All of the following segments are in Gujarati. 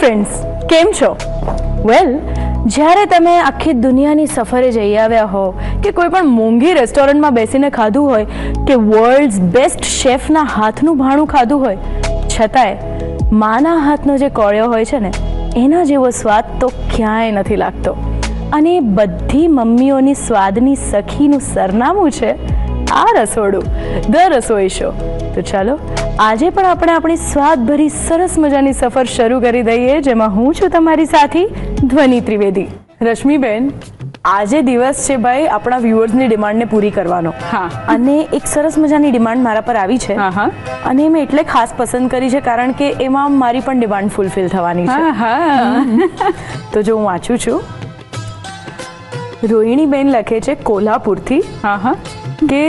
ફ્રેન્ડ્સ કેમ છો? વેલ જ્યારે તમે આખી દુનિયાની સફરે જઈ આવ્યા હો કે કોઈ પણ મોંઘી રેસ્ટોરન્ટમાં બેસીને ખાધું હોય કે વર્લ્ડ્સ બેસ્ટ શેફના હાથનું ભાણું ખાધું હોય, છતાંય માના હાથનો જે કોળિયો હોય છે ને, એના જેવો સ્વાદ તો ક્યાંય નથી લાગતો. અને બધી મમ્મીઓની સ્વાદની સખીનું સરનામું છે આ રસોડું, ધ રસોઈ શો. તો ચાલો આજે પણ આપણે આપણી સ્વાદભરી સરસ મજાની સફર શરૂ કરી દઈએ જેમાં હું છું તમારી સાથી ધ્વનિ ત્રિવેદી. રશ્મિબેન આજે દિવસ છે ભાઈ આપણા વ્યુઅર્સની ડિમાન્ડને પૂરી કરવાનો. હા. અને એક સરસ મજાની ડિમાન્ડ મારા પર આવી છે. હા, હા. અને મેં એટલે ખાસ પસંદ કરી છે કારણ કે એમાં મારી પણ ડિમાન્ડ ફૂલફિલ થવાની છે. હા હા. તો જો હું વાંચું છું. રોહિણીબેન લખે છે કોલ્હાપુરથી હા હા. કે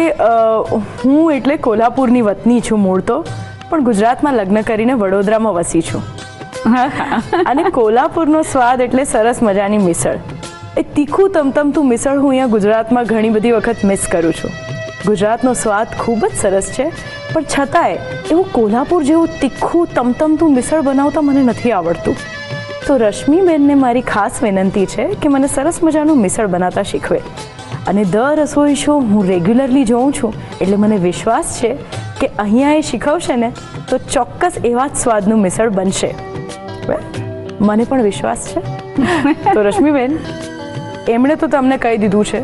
હું એટલે કોલ્હાપુરની વતની છું મૂળ તો. પણ ગુજરાતમાં લગ્ન કરીને વડોદરામાં વસી છું. અને કોલ્હાપુરનો સ્વાદ એટલે સરસ મજાની મિસળ. એ તીખું તમતમતું મિસળ હું અહીંયા ગુજરાતમાં ઘણી બધી વખત મિસ કરું છું. ગુજરાતનો સ્વાદ ખૂબ જ સરસ છે પણ છતાંય એવું કોલ્હાપુર જેવું તીખું તમતમતું મિસળ બનાવતા મને નથી આવડતું. તો રશ્મિબેનને મારી ખાસ વિનંતી છે કે મને સરસ મજાનું મિસળ બનાવતા શીખવે. અને ધ રસોઈ શો હું રેગ્યુલરલી જોઉં છું એટલે મને વિશ્વાસ છે કે અહીંયા એ શીખવશે ને તો ચોક્કસ એવા જ સ્વાદનું મિસળ બનશે. મને પણ વિશ્વાસ છે. તો રશ્મિબેન એમણે તો તમને કહી દીધું છે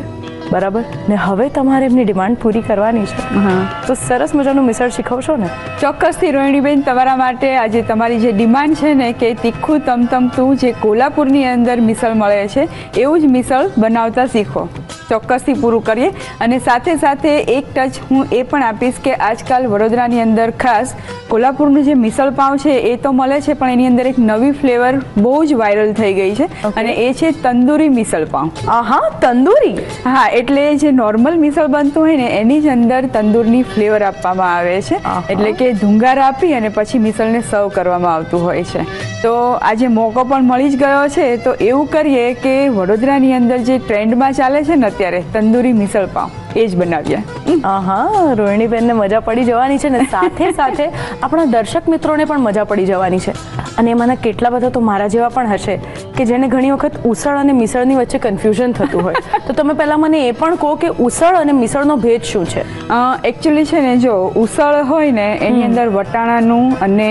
બરાબર. ને હવે તમારે એમની ડિમાન્ડ પૂરી કરવાની છે. હા. તો સરસ મજાનું મિસળ શીખવશો ને. ચોક્કસથી રોહિણીબેન તમારા માટે આજે તમારી જે ડિમાન્ડ છે ને કે તીખું તમતમતું જે કોલ્હાપુરની અંદર મિસળ મળે છે એવું જ મિસળ બનાવતા શીખો. ચોક્કસથી પૂરું કરીએ. અને સાથે સાથે એક ટચ હું એ પણ આપીશ કે આજકાલ વડોદરાની અંદર ખાસ કોલ્હાપુરનું જે મિસળ પાવ છે એ તો મળે છે પણ એની અંદર એક નવી ફ્લેવર બહુ જ વાયરલ થઈ ગઈ છે. અને એ છે તંદૂરી મિસળ પાઉં હા તંદૂરી? હા એટલે જે નોર્મલ મિસળ બનતું હોય ને એની જ અંદર તંદૂરની ફ્લેવર આપવામાં આવે છે. એટલે કે ધુંગાર આપી અને પછી મિસળને સર્વ કરવામાં આવતું હોય છે. તો આજે મોકો પણ મળી જ ગયો છે. તો એવું કરીએ કે વડોદરાની અંદર જે ટ્રેન્ડમાં ચાલે છે ને અત્યારે તંદૂરી મિસળ પાવ એ જ બનાવીએ. હા રોહિણીબેનને મજા પડી જવાની છે ને સાથે સાથે આપણા દર્શક મિત્રોને પણ મજા પડી જવાની છે. અને એમાંના કેટલા બધા તો મારા જેવા પણ હશે. કે જેને ઘણી વખત ઉસળ અને મિસળની વચ્ચે કન્ફ્યુઝન થતું હોય. તો તમે પહેલાં મને એ પણ કહો કે ઉસળ અને મિસળનો ભેદ શું છે? એકચ્યુઅલી છે ને જો ઉસળ હોય ને એની અંદર વટાણાનું અને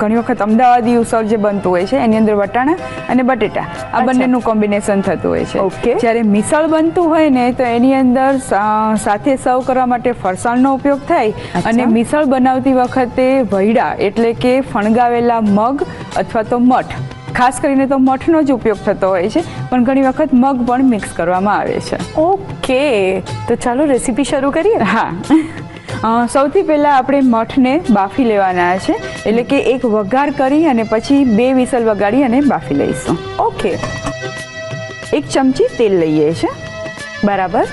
ઘણી વખત અમદાવાદી ઉસળ જે બનતું હોય છે એની અંદર વટાણા અને બટેટા આ બંનેનું કોમ્બિનેશન થતું હોય છે. ઓકે. જ્યારે મિસળ બનતું હોય ને તો એની અંદર સાથે સર્વ કરવા માટે ફરસાણનો ઉપયોગ થાય અને મિસળ બનાવતી વખતે વૈડા એટલે કે ફણગાવેલા મગ અથવા તો મઠ. ખાસ કરીને તો મઠનો જ ઉપયોગ થતો હોય છે પણ ઘણી વખત મગ પણ મિક્સ કરવામાં આવે છે. ઓકે તો ચાલો રેસીપી શરૂ કરીએ? હા. સૌથી પહેલાં આપણે મઠને બાફી લેવાના છે એટલે કે એક વઘાર કરી અને પછી બે વિસલ વગાડી અને બાફી લઈશું. ઓકે. એક ચમચી તેલ લઈએ છે બરાબર?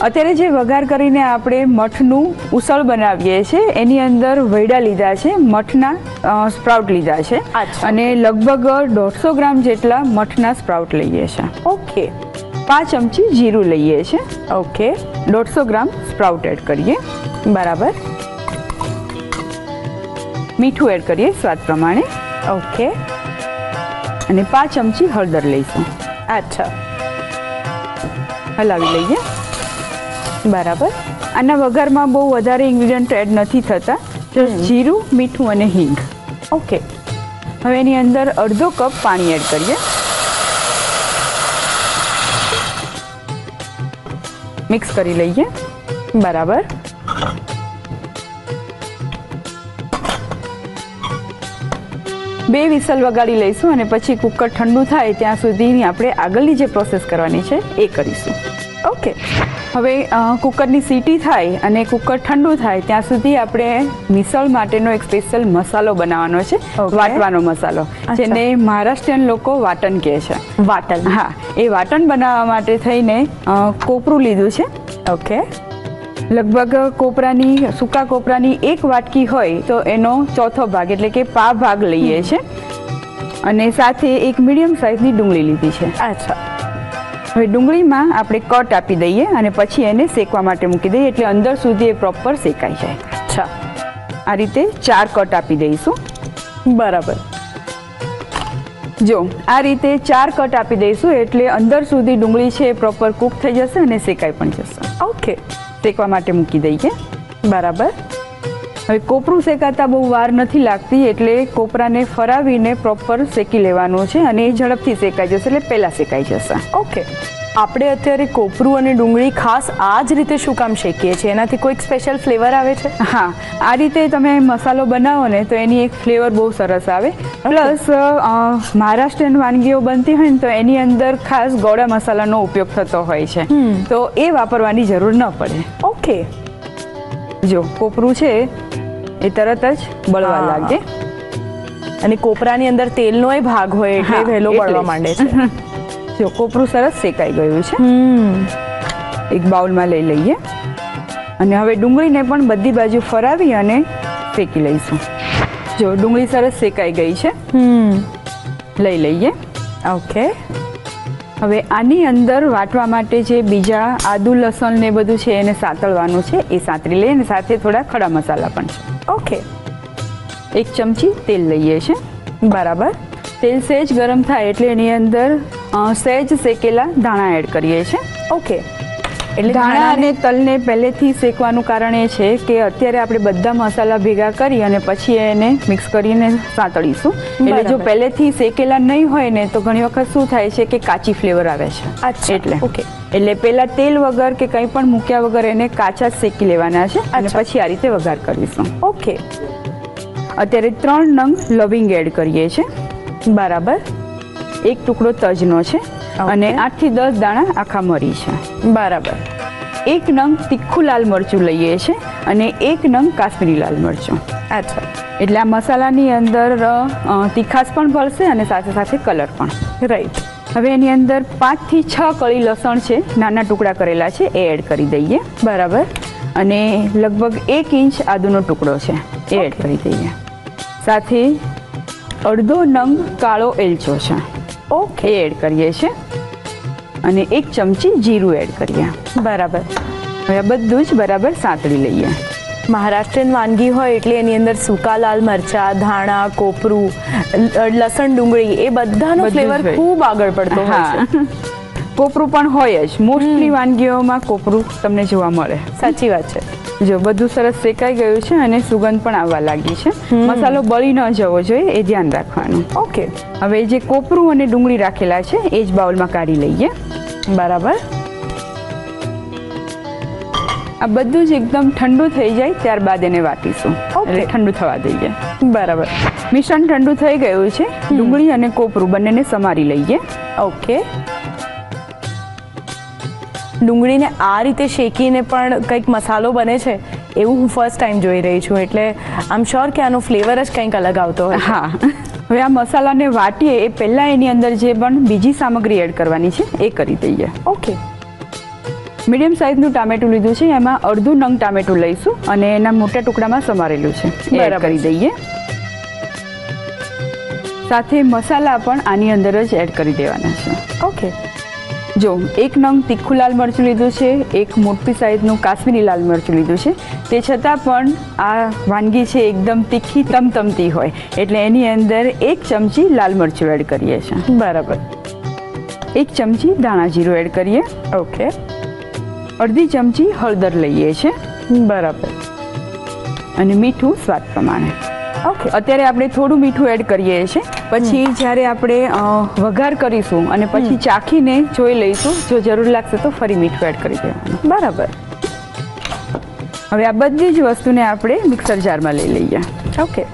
અત્યારે જે વઘાર કરીને આપણે મઠનું ઉસળ બનાવીએ છીએ એની અંદર વૈડા લીધા છે મઠના સ્પ્રાઉટ લીધા છે. અને લગભગ દોઢસો ગ્રામ જેટલા મઠના સ્પ્રાઉટ લઈએ છીએ. ઓકે. પાંચ ચમચી જીરું લઈએ છીએ. ઓકે. દોઢસો ગ્રામ સ્પ્રાઉટ એડ કરીએ. બરાબર. મીઠું એડ કરીએ સ્વાદ પ્રમાણે. ઓકે. અને પાંચ ચમચી હળદર લઈશું. અચ્છા. હલાવી લઈએ. બરાબર. આના વઘારમાં બહુ વધારે ઇન્ગ્રીડિયન્ટ એડ નથી થતા. જસ્ટ જીરું મીઠું અને હિંગ. ઓકે હવે એની અંદર અડધો કપ પાણી એડ કરીએ. મિક્સ કરી લઈએ. બરાબર. બે વિસલ વગાડી લઈશું અને પછી કુકર ઠંડુ થાય ત્યાં સુધીની આપણે આગળની જે પ્રોસેસ કરવાની છે એ કરીશું. ઓકે. હવે કુકરની સીટી થાય અને કુકર ઠંડુ થાય ત્યાં સુધી આપણે મિસળ માટેનો એક સ્પેશિયલ મસાલો બનાવવાનો છે. વાટવાનો મસાલો જેને મહારાષ્ટ્રીયન લોકો વાટન કહે છે. વાટન હા એ વાટન બનાવવા માટે થઈને કોપરું લીધું છે. ઓકે. લગભગ કોપરાની સૂકા કોપરાની એક વાટકી હોય તો એનો ચોથો ભાગ એટલે કે પા ભાગ લઈએ છે. અને સાથે એક મીડિયમ સાઇઝની ડુંગળી લીધી છે. અચ્છા. હવે ડુંગળીમાં આપણે કટ આપી દઈએ અને પછી એને શેકવા માટે મૂકી દઈએ એટલે અંદર સુધી એ પ્રોપર શેકાઈ જાય. અચ્છા. આ રીતે ચાર કટ આપી દઈશું. બરાબર. જો આ રીતે ચાર કટ આપી દઈશું એટલે અંદર સુધી ડુંગળી છે એ પ્રોપર કૂક થઈ જશે અને શેકાઈ પણ જશે. ઓકે. શેકવા માટે મૂકી દઈએ. બરાબર. હવે કોપરું શેકાતા બહુ વાર નથી લાગતી એટલે કોપરાને ફરાવીને પ્રોપર શેકી લેવાનું છે અને એ ઝડપથી શેકાઈ જશે એટલે પહેલાં શેકાઈ જશે. ઓકે આપણે અત્યારે કોપરું અને ડુંગળી ખાસ આ જ રીતે શું કામ શેકીએ છીએ? એનાથી કોઈક સ્પેશિયલ ફ્લેવર આવે છે? હા આ રીતે તમે મસાલો બનાવો ને તો એની એક ફ્લેવર બહુ સરસ આવે. પ્લસ મહારાષ્ટ્રીયન વાનગીઓ બનતી હોય ને તો એની અંદર ખાસ ગોળા મસાલાનો ઉપયોગ થતો હોય છે. તો એ વાપરવાની જરૂર ન પડે. ઓકે જો કોપરું છે એ તરત જ બળવા લાગે. અને કોપરાની અંદર તેલનો એ ભાગ હોય એટલે વહેલો બળવા માંડે છે. જો કોપરું સરસ શેકાઈ ગયું છે. એક બાઉલમાં લઈ લઈએ. અને હવે ડુંગળીને પણ બધી બાજુ ફરાવી અને શેકી લઈશું. જો ડુંગળી સરસ શેકાઈ ગઈ છે. લઈ લઈએ. ઓકે. હવે આની અંદર વાટવા માટે જે બીજા આદુ લસણ ને બધું છે એને સાતળવાનું છે, એ સાતરી લઈએ અને સાથે થોડા ખડા મસાલા પણ છે. ઓકે. એક ચમચી તેલ લઈએ છે. બરાબર. તેલ સહેજ ગરમ થાય એટલે એની અંદર સહેજ શેકેલા ધાણા એડ કરીએ છીએ ઓકે. એટલે ધાણા અને તલને પહેલેથી શેકવાનું કારણ એ છે કે અત્યારે આપણે બધા મસાલા ભેગા કરી અને પછી એને મિક્સ કરીને સાંતળીશું. એટલે જો પહેલેથી શેકેલા નહીં હોય ને તો ઘણી વખત શું થાય છે કે કાચી ફ્લેવર આવે છે. એટલે. ઓકે. એટલે પહેલા તેલ વગર કે કંઈ પણ મૂક્યા વગર એને કાચા જ શેકી લેવાના છે અને પછી આ રીતે વઘાર કરીશું. ઓકે. અત્યારે ત્રણ નંગ લવિંગ એડ કરીએ છીએ. બરાબર. એક ટુકડો તજનો છે. અને આઠથી દસ દાણા આખા મરી છે. બરાબર. એક નંગ તીખું લાલ મરચું લઈએ છીએ અને એક નંગ કાશ્મીરી લાલ મરચું. અચ્છા. એટલે આ મસાલાની અંદર તીખાશ પણ ભરશે અને સાથે સાથે કલર પણ. રાઈટ હવે એની અંદર પાંચથી છ કળી લસણ છે નાના ટુકડા કરેલા છે એ એડ કરી દઈએ. બરાબર. અને લગભગ એક ઇંચ આદુનો ટુકડો છે એ એડ કરી દઈએ. સાથે અડધો નંગ કાળો એલચો છે. ઓકે એડ કરીએ છીએ. અને એક ચમચી જીરું એડ કરીએ. બરાબર. હવે આ બધું જ બરાબર સાંતળી લઈએ. મહારાષ્ટ્રીયન વાનગી હોય એટલે એની અંદર સૂકા લાલ મરચા ધાણા કોપરું લસણ ડુંગળી એ બધાનો ફ્લેવર ખૂબ આગળ પડતો હોય છે. કોપરું પણ હોય જ. મોસ્ટલી વાનગીઓમાં કોપરું તમને જોવા મળે. સાચી વાત છે. જો બધું સરસ શેકાઈ ગયું છે અને સુગંધ પણ આવવા લાગી છે. મસાલો બળી ન જવો જોઈએ એ ધ્યાન રાખવાનું. ઓકે. હવે જે કોપરું અને ડુંગળી રાખેલા છે એ જ બાઉલમાં કાઢી લઈએ. બરાબર. આ બધું જ એકદમ ઠંડુ થઈ જાય ત્યારબાદ એને વાટીશું. એટલે ઠંડુ થવા દઈએ. બરાબર. મિશ્રણ ઠંડુ થઈ ગયું છે ડુંગળી અને કોપરું બંનેને સમારી લઈએ. ઓકે. ડુંગળીને આ રીતે શેકીને પણ કંઈક મસાલો બને છે એવું હું ફર્સ્ટ ટાઈમ જોઈ રહી છું. એટલે આમ શ્યોર કે આનો ફ્લેવર જ કંઈક અલગ આવતો હોય. હા. હવે આ મસાલાને વાટીએ એ પહેલાં એની અંદર જે પણ બીજી સામગ્રી એડ કરવાની છે એ કરી દઈએ. ઓકે મીડિયમ સાઇઝનું ટામેટું લીધું છે એમાં અડધું નંગ ટામેટું લઈશું અને એના મોટા ટુકડામાં સમારેલું છે. એ એડ કરી દઈએ. સાથે મસાલા પણ આની અંદર જ એડ કરી દેવાના છે. ઓકે જો એક નંગ તીખું લાલ મરચું લીધું છે એક મોટી સાઈઝનું કાશ્મીરી લાલ મરચું લીધું છે. તે છતાં પણ આ વાનગી છે એકદમ તીખી તમતમતી હોય. એટલે એની અંદર એક ચમચી લાલ મરચું એડ કરીએ છીએ. બરાબર. એક ચમચી દાણા જીરું એડ કરીએ. ઓકે. અડધી ચમચી હળદર લઈએ છીએ. બરાબર. અને મીઠું સ્વાદ પ્રમાણે. ઓકે અત્યારે આપણે થોડું મીઠું એડ કરીએ છીએ. પછી જ્યારે આપણે વઘાર કરીશું અને પછી ચાખીને જોઈ લઈશું જો જરૂર લાગશે તો ફરી મીઠું એડ કરી દેવાનું. બરાબર. હવે આ બધી જ વસ્તુને આપણે મિક્સર જારમાં લઈ લઈએ. ઓકે.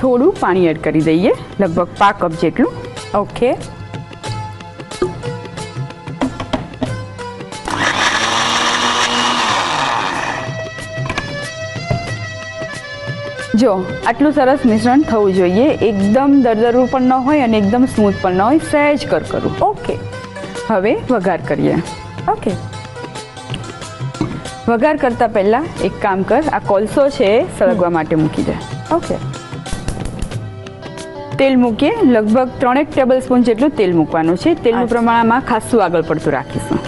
થોડું પાણી એડ કરી દઈએ લગભગ પા કપ જેટલું. ઓકે. જો આટલું સરસ મિશ્રણ થવું જોઈએ. એકદમ દરદરું પણ ન હોય અને એકદમ સ્મૂથ પણ ન હોય. સહેજ કરકરું. ઓકે. હવે વઘાર કરીએ. ઓકે. વઘાર કરતાં પહેલાં એક કામ કર. આ કોલસો છે એ સળગવા માટે મૂકી દે. ઓકે. તેલ મૂકીએ. લગભગ ત્રણેક ટેબલ સ્પૂન જેટલું તેલ મૂકવાનું છે. તેલનું પ્રમાણમાં પ્રમાણ આમાં ખાસું આગળ પડતું રાખીશું.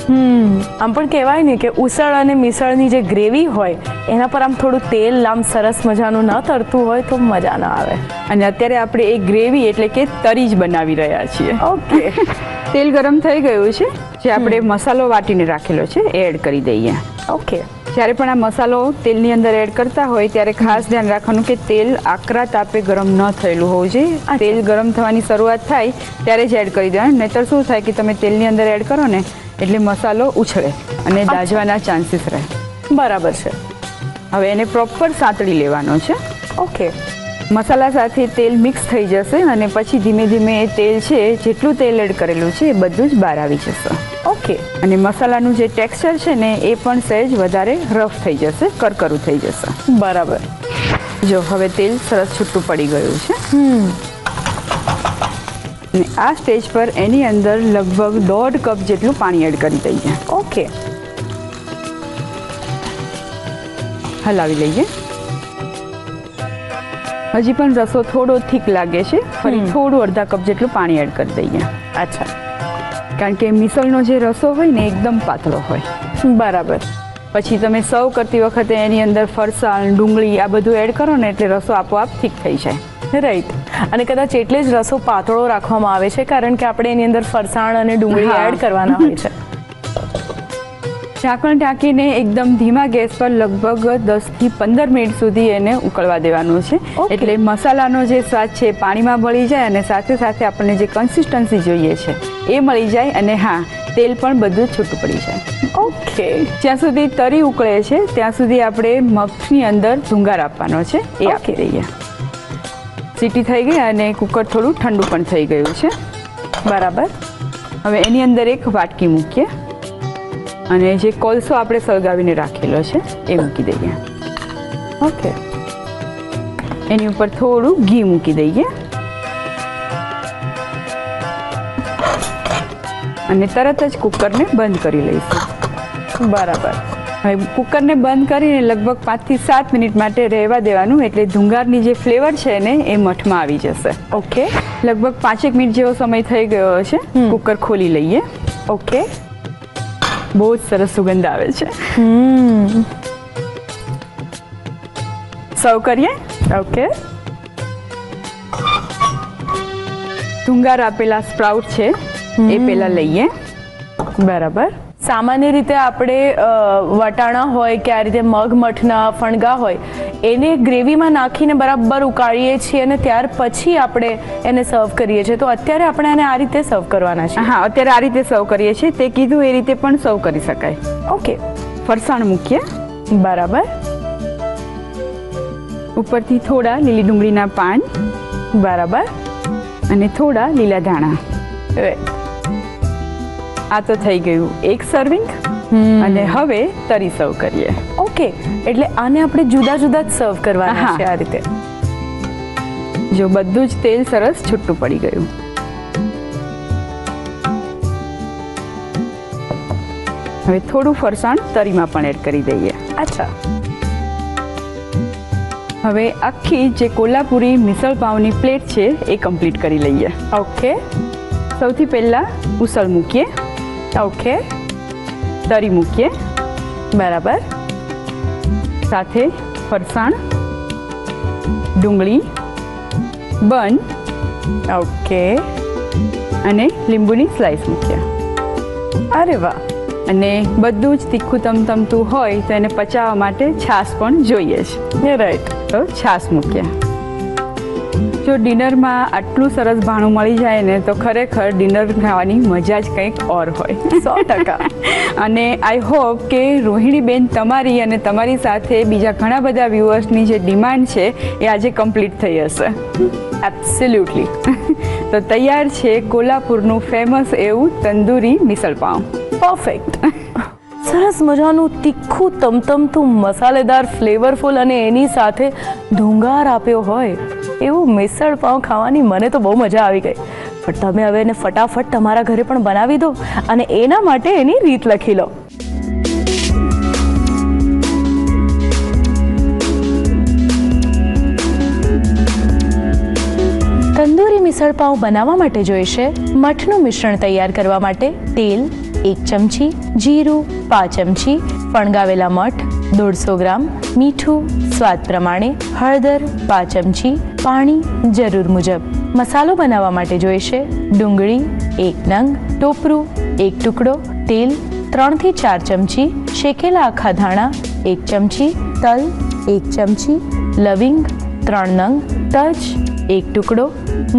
આમ પણ કહેવાય ને કે ઉસળ અને મિસળની જે ગ્રેવી હોય એના પર આમ થોડું તેલ આમ સરસ મજાનું ન તરતું હોય તો મજા ન આવે. અને અત્યારે આપણે એ ગ્રેવી એટલે કે તરી જ બનાવી રહ્યા છીએ. ઓકે. તેલ ગરમ થઈ ગયું છે. જે આપણે મસાલો વાટીને રાખેલો છે એડ કરી દઈએ. ઓકે. જ્યારે પણ આ મસાલો તેલની અંદર એડ કરતા હોય ત્યારે ખાસ ધ્યાન રાખવાનું કે તેલ આકરા તાપે ગરમ ન થયેલું હોવું જોઈએ. તેલ ગરમ થવાની શરૂઆત થાય ત્યારે જ એડ કરી દેવાનું. નહીતર શું થાય કે તમે તેલની અંદર એડ કરો ને એટલે મસાલો ઉછળે અને દાજવાના ચાન્સીસ રહે. બરાબર છે. હવે એને પ્રોપર સાંતળી લેવાનો છે. ઓકે. મસાલા સાથે તેલ મિક્સ થઈ જશે અને પછી ધીમે ધીમે એ તેલ છે જેટલું તેલ એડ કરેલું છે એ બધું જ બહાર આવી જશે. ઓકે. અને મસાલાનું જે ટેક્સચર છે ને એ પણ સહેજ વધારે રફ થઈ જશે કરકરું થઈ જશે. બરાબર. જો હવે તેલ સરસ છૂટું પડી ગયું છે. અને આ સ્ટેજ પર એની અંદર લગભગ દોઢ કપ જેટલું પાણી એડ કરી દઈએ. ઓકે. હલાવી લઈએ. હજી પણ રસો થોડો થીક લાગે છે. ફરી થોડું અડધા કપ જેટલું પાણી એડ કરી દઈએ. અચ્છા. કારણ કે મિસળનો જે રસો હોય ને એકદમ પાતળો હોય. બરાબર. પછી તમે સર્વ કરતી વખતે એની અંદર ફરસાણ ડુંગળી આ બધું એડ કરો ને એટલે રસો આપોઆપ ઠીક થઈ જાય. રાઈટ અને કદાચ એટલે જ રસો પાતળો રાખવામાં આવે છે કારણ કે આપણે એની અંદર ફરસાણ અને ડુંગળી એડ કરવાના હોય છે. ઢાંકણ ઢાંકીને એકદમ ધીમા ગેસ પર લગભગ દસથી પંદર મિનિટ સુધી એને ઉકળવા દેવાનું છે. એટલે મસાલાનો જે સ્વાદ છે પાણીમાં ભળી જાય અને સાથે સાથે આપણને જે કન્સિસ્ટન્સી જોઈએ છે એ મળી જાય અને હા તેલ પણ બધું છૂટું પડી જાય. ઓકે જ્યાં સુધી તરી ઉકળે છે ત્યાં સુધી આપણે મગની અંદર ધુંગાર આપવાનો છે. એ આપી. દઈએ. સીટી થઈ ગઈ અને કુકર થોડું ઠંડુ પણ થઈ ગયું છે. બરાબર. હવે એની અંદર એક વાટકી મૂકીએ. અને જે કોલસો આપણે સળગાવીને રાખેલો છે એ મૂકી દઈએ. ઓકે એની ઉપર થોડું ઘી મૂકી દઈએ. અને તરત જ કુકરને બંધ કરી લઈશું. બરાબર. હવે કુકરને બંધ કરીને લગભગ પાંચથી સાત મિનિટ માટે રહેવા દેવાનું એટલે ધુંગારની જે ફ્લેવર છે ને એ મઠમાં આવી જશે. ઓકે લગભગ પાંચેક મિનિટ જેવો સમય થઈ ગયો છે કુકર ખોલી લઈએ. ઓકે બહુ જ સરસ સુગંધ આવે છે સર્વ કરીએ ઓકે ધુંગાર આપેલા સ્પ્રાઉટ છે એ પેલા લઈએ બરાબર સામાન્ય રીતે આપણે વટાણા હોય કે આ રીતે મગ મઠના ફણગા હોય એને ગ્રેવીમાં નાખીને બરાબર ઉકાળીએ છીએ અને ત્યાર પછી આપણે એને સર્વ કરીએ છીએ. તો અત્યારે આપણે આને આ રીતે સર્વ કરવાના છે હા અત્યારે આ રીતે સર્વ કરીએ છીએ. તે કીધું એ રીતે પણ સર્વ કરી શકાય. ઓકે ફરસાણ મૂકીએ. બરાબર. ઉપરથી થોડા લીલી ડુંગળીના પાન. બરાબર. અને થોડા લીલા ધાણા. આ તો થઈ ગયું. એક સર્વિંગ અને હવે તરી સર્વ કરીએ. ઓકે એટલે આને આપણે જુદા જુદા જ સર્વ કરવાના છે આ રીતે. જો બધું જ તેલ સરસ છૂટું પડી ગયું. હવે થોડું ફરસાણ તરીમાં પણ એડ કરી દઈએ. અચ્છા. હવે આખી જે કોલ્હાપુરી મિસળ પાવની પ્લેટ છે એ કમ્પ્લીટ કરી લઈએ. ઓકે. સૌથી પહેલાં ઉસળ મૂકીએ. ઓકે. તરી મૂકીએ. બરાબર. સાથે ફરસાણ ડુંગળી બન ઓકે. અને લીંબુની સ્લાઈસ મૂક્યા અરે વાહ. અને બધું જ તીખું તમતમતું હોય તો એને પચાવવા માટે છાશ પણ જોઈએ છે. રાઈટ તો છાશ મૂક્યા જો ડિનરમાં આટલું સરસ ભાણું મળી જાય ને તો ખરેખર ડિનર ખાવાની મજા જ કંઈક ઓર હોય. સો ટકા. અને આઈ હોપ કે રોહિણીબેન તમારી અને તમારી સાથે બીજા ઘણા બધા વ્યુઅર્સની જે ડિમાન્ડ છે એ આજે કમ્પ્લીટ થઈ હશે. એબ્સોલ્યુટલી તો તૈયાર છે કોલ્હાપુરનું ફેમસ એવું તંદૂરી મિસળ પાઉં. પરફેક્ટ સરસ મજાનું તીખું તમતમતું મસાલેદાર ફ્લેવરફુલ અને એની સાથે ધુંગાર આપ્યો હોય. એવું મિસળ પાઉં ખાવાની મને તો બહુ મજા આવી ગઈ. પણ તમે હવે એને ફટાફટ તમારા ઘરે પણ બનાવી દો અને એના માટે એની રીત લખી લો. તંદૂરી મિસળ પાઉં બનાવવા માટે જોઈશે મઠનું મિશ્રણ તૈયાર કરવા માટે તેલ એક ચમચી, જીરું પાંચ ચમચી, ફણગાવેલા મઠ દોઢસો ગ્રામ મીઠું, સ્વાદ પ્રમાણે હળદર પાંચ ચમચી પાણી જરૂર મુજબ. મસાલો બનાવવા માટે જોઈશે ડુંગળી, એક નંગ, ટોપરું, એક ટુકડો, તેલ, ત્રણથી ચાર ચમચી, શેકેલા આખા ધાણા, એક ચમચી, તલ, એક ચમચી, લવિંગ, ત્રણ નંગ, તજ, એક ટુકડો,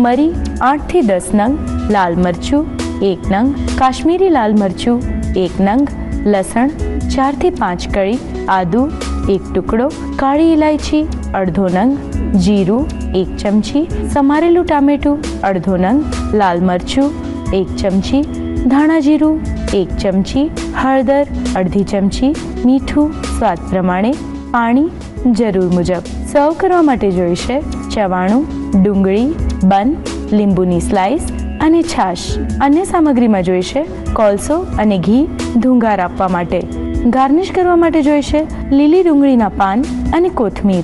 મરી, આઠથી દસ નંગ, લાલ મરચું, એક નંગ, કાશ્મીરી લાલ મરચું, એક નંગ, લસણ, ચારથી પાંચ કળી આદુ એક ટુકડો કાળી ઇલાયચી અડધો નંગ, જીરું, એક ચમચી સમારેલું ટામેટું, અડધો નંગ, લાલ મરચું, એક ચમચી ધાણા જીરું, એક ચમચી હળદર, અડધી ચમચી મીઠું. સ્વાદ પ્રમાણે પાણી જરૂર મુજબ. સર્વ કરવા માટે જોઈશે ચવાણું, ડુંગળી, બન, લીંબુની સ્લાઇસ અને છાશ. અન્ય સામગ્રીમાં જોઈશે કોલસો અને ઘી ધુંગાર આપવા માટે. ગાર્નિશ કરવા માટે જોઈશે લીલી ડુંગળીના પાન અને કોથમીર.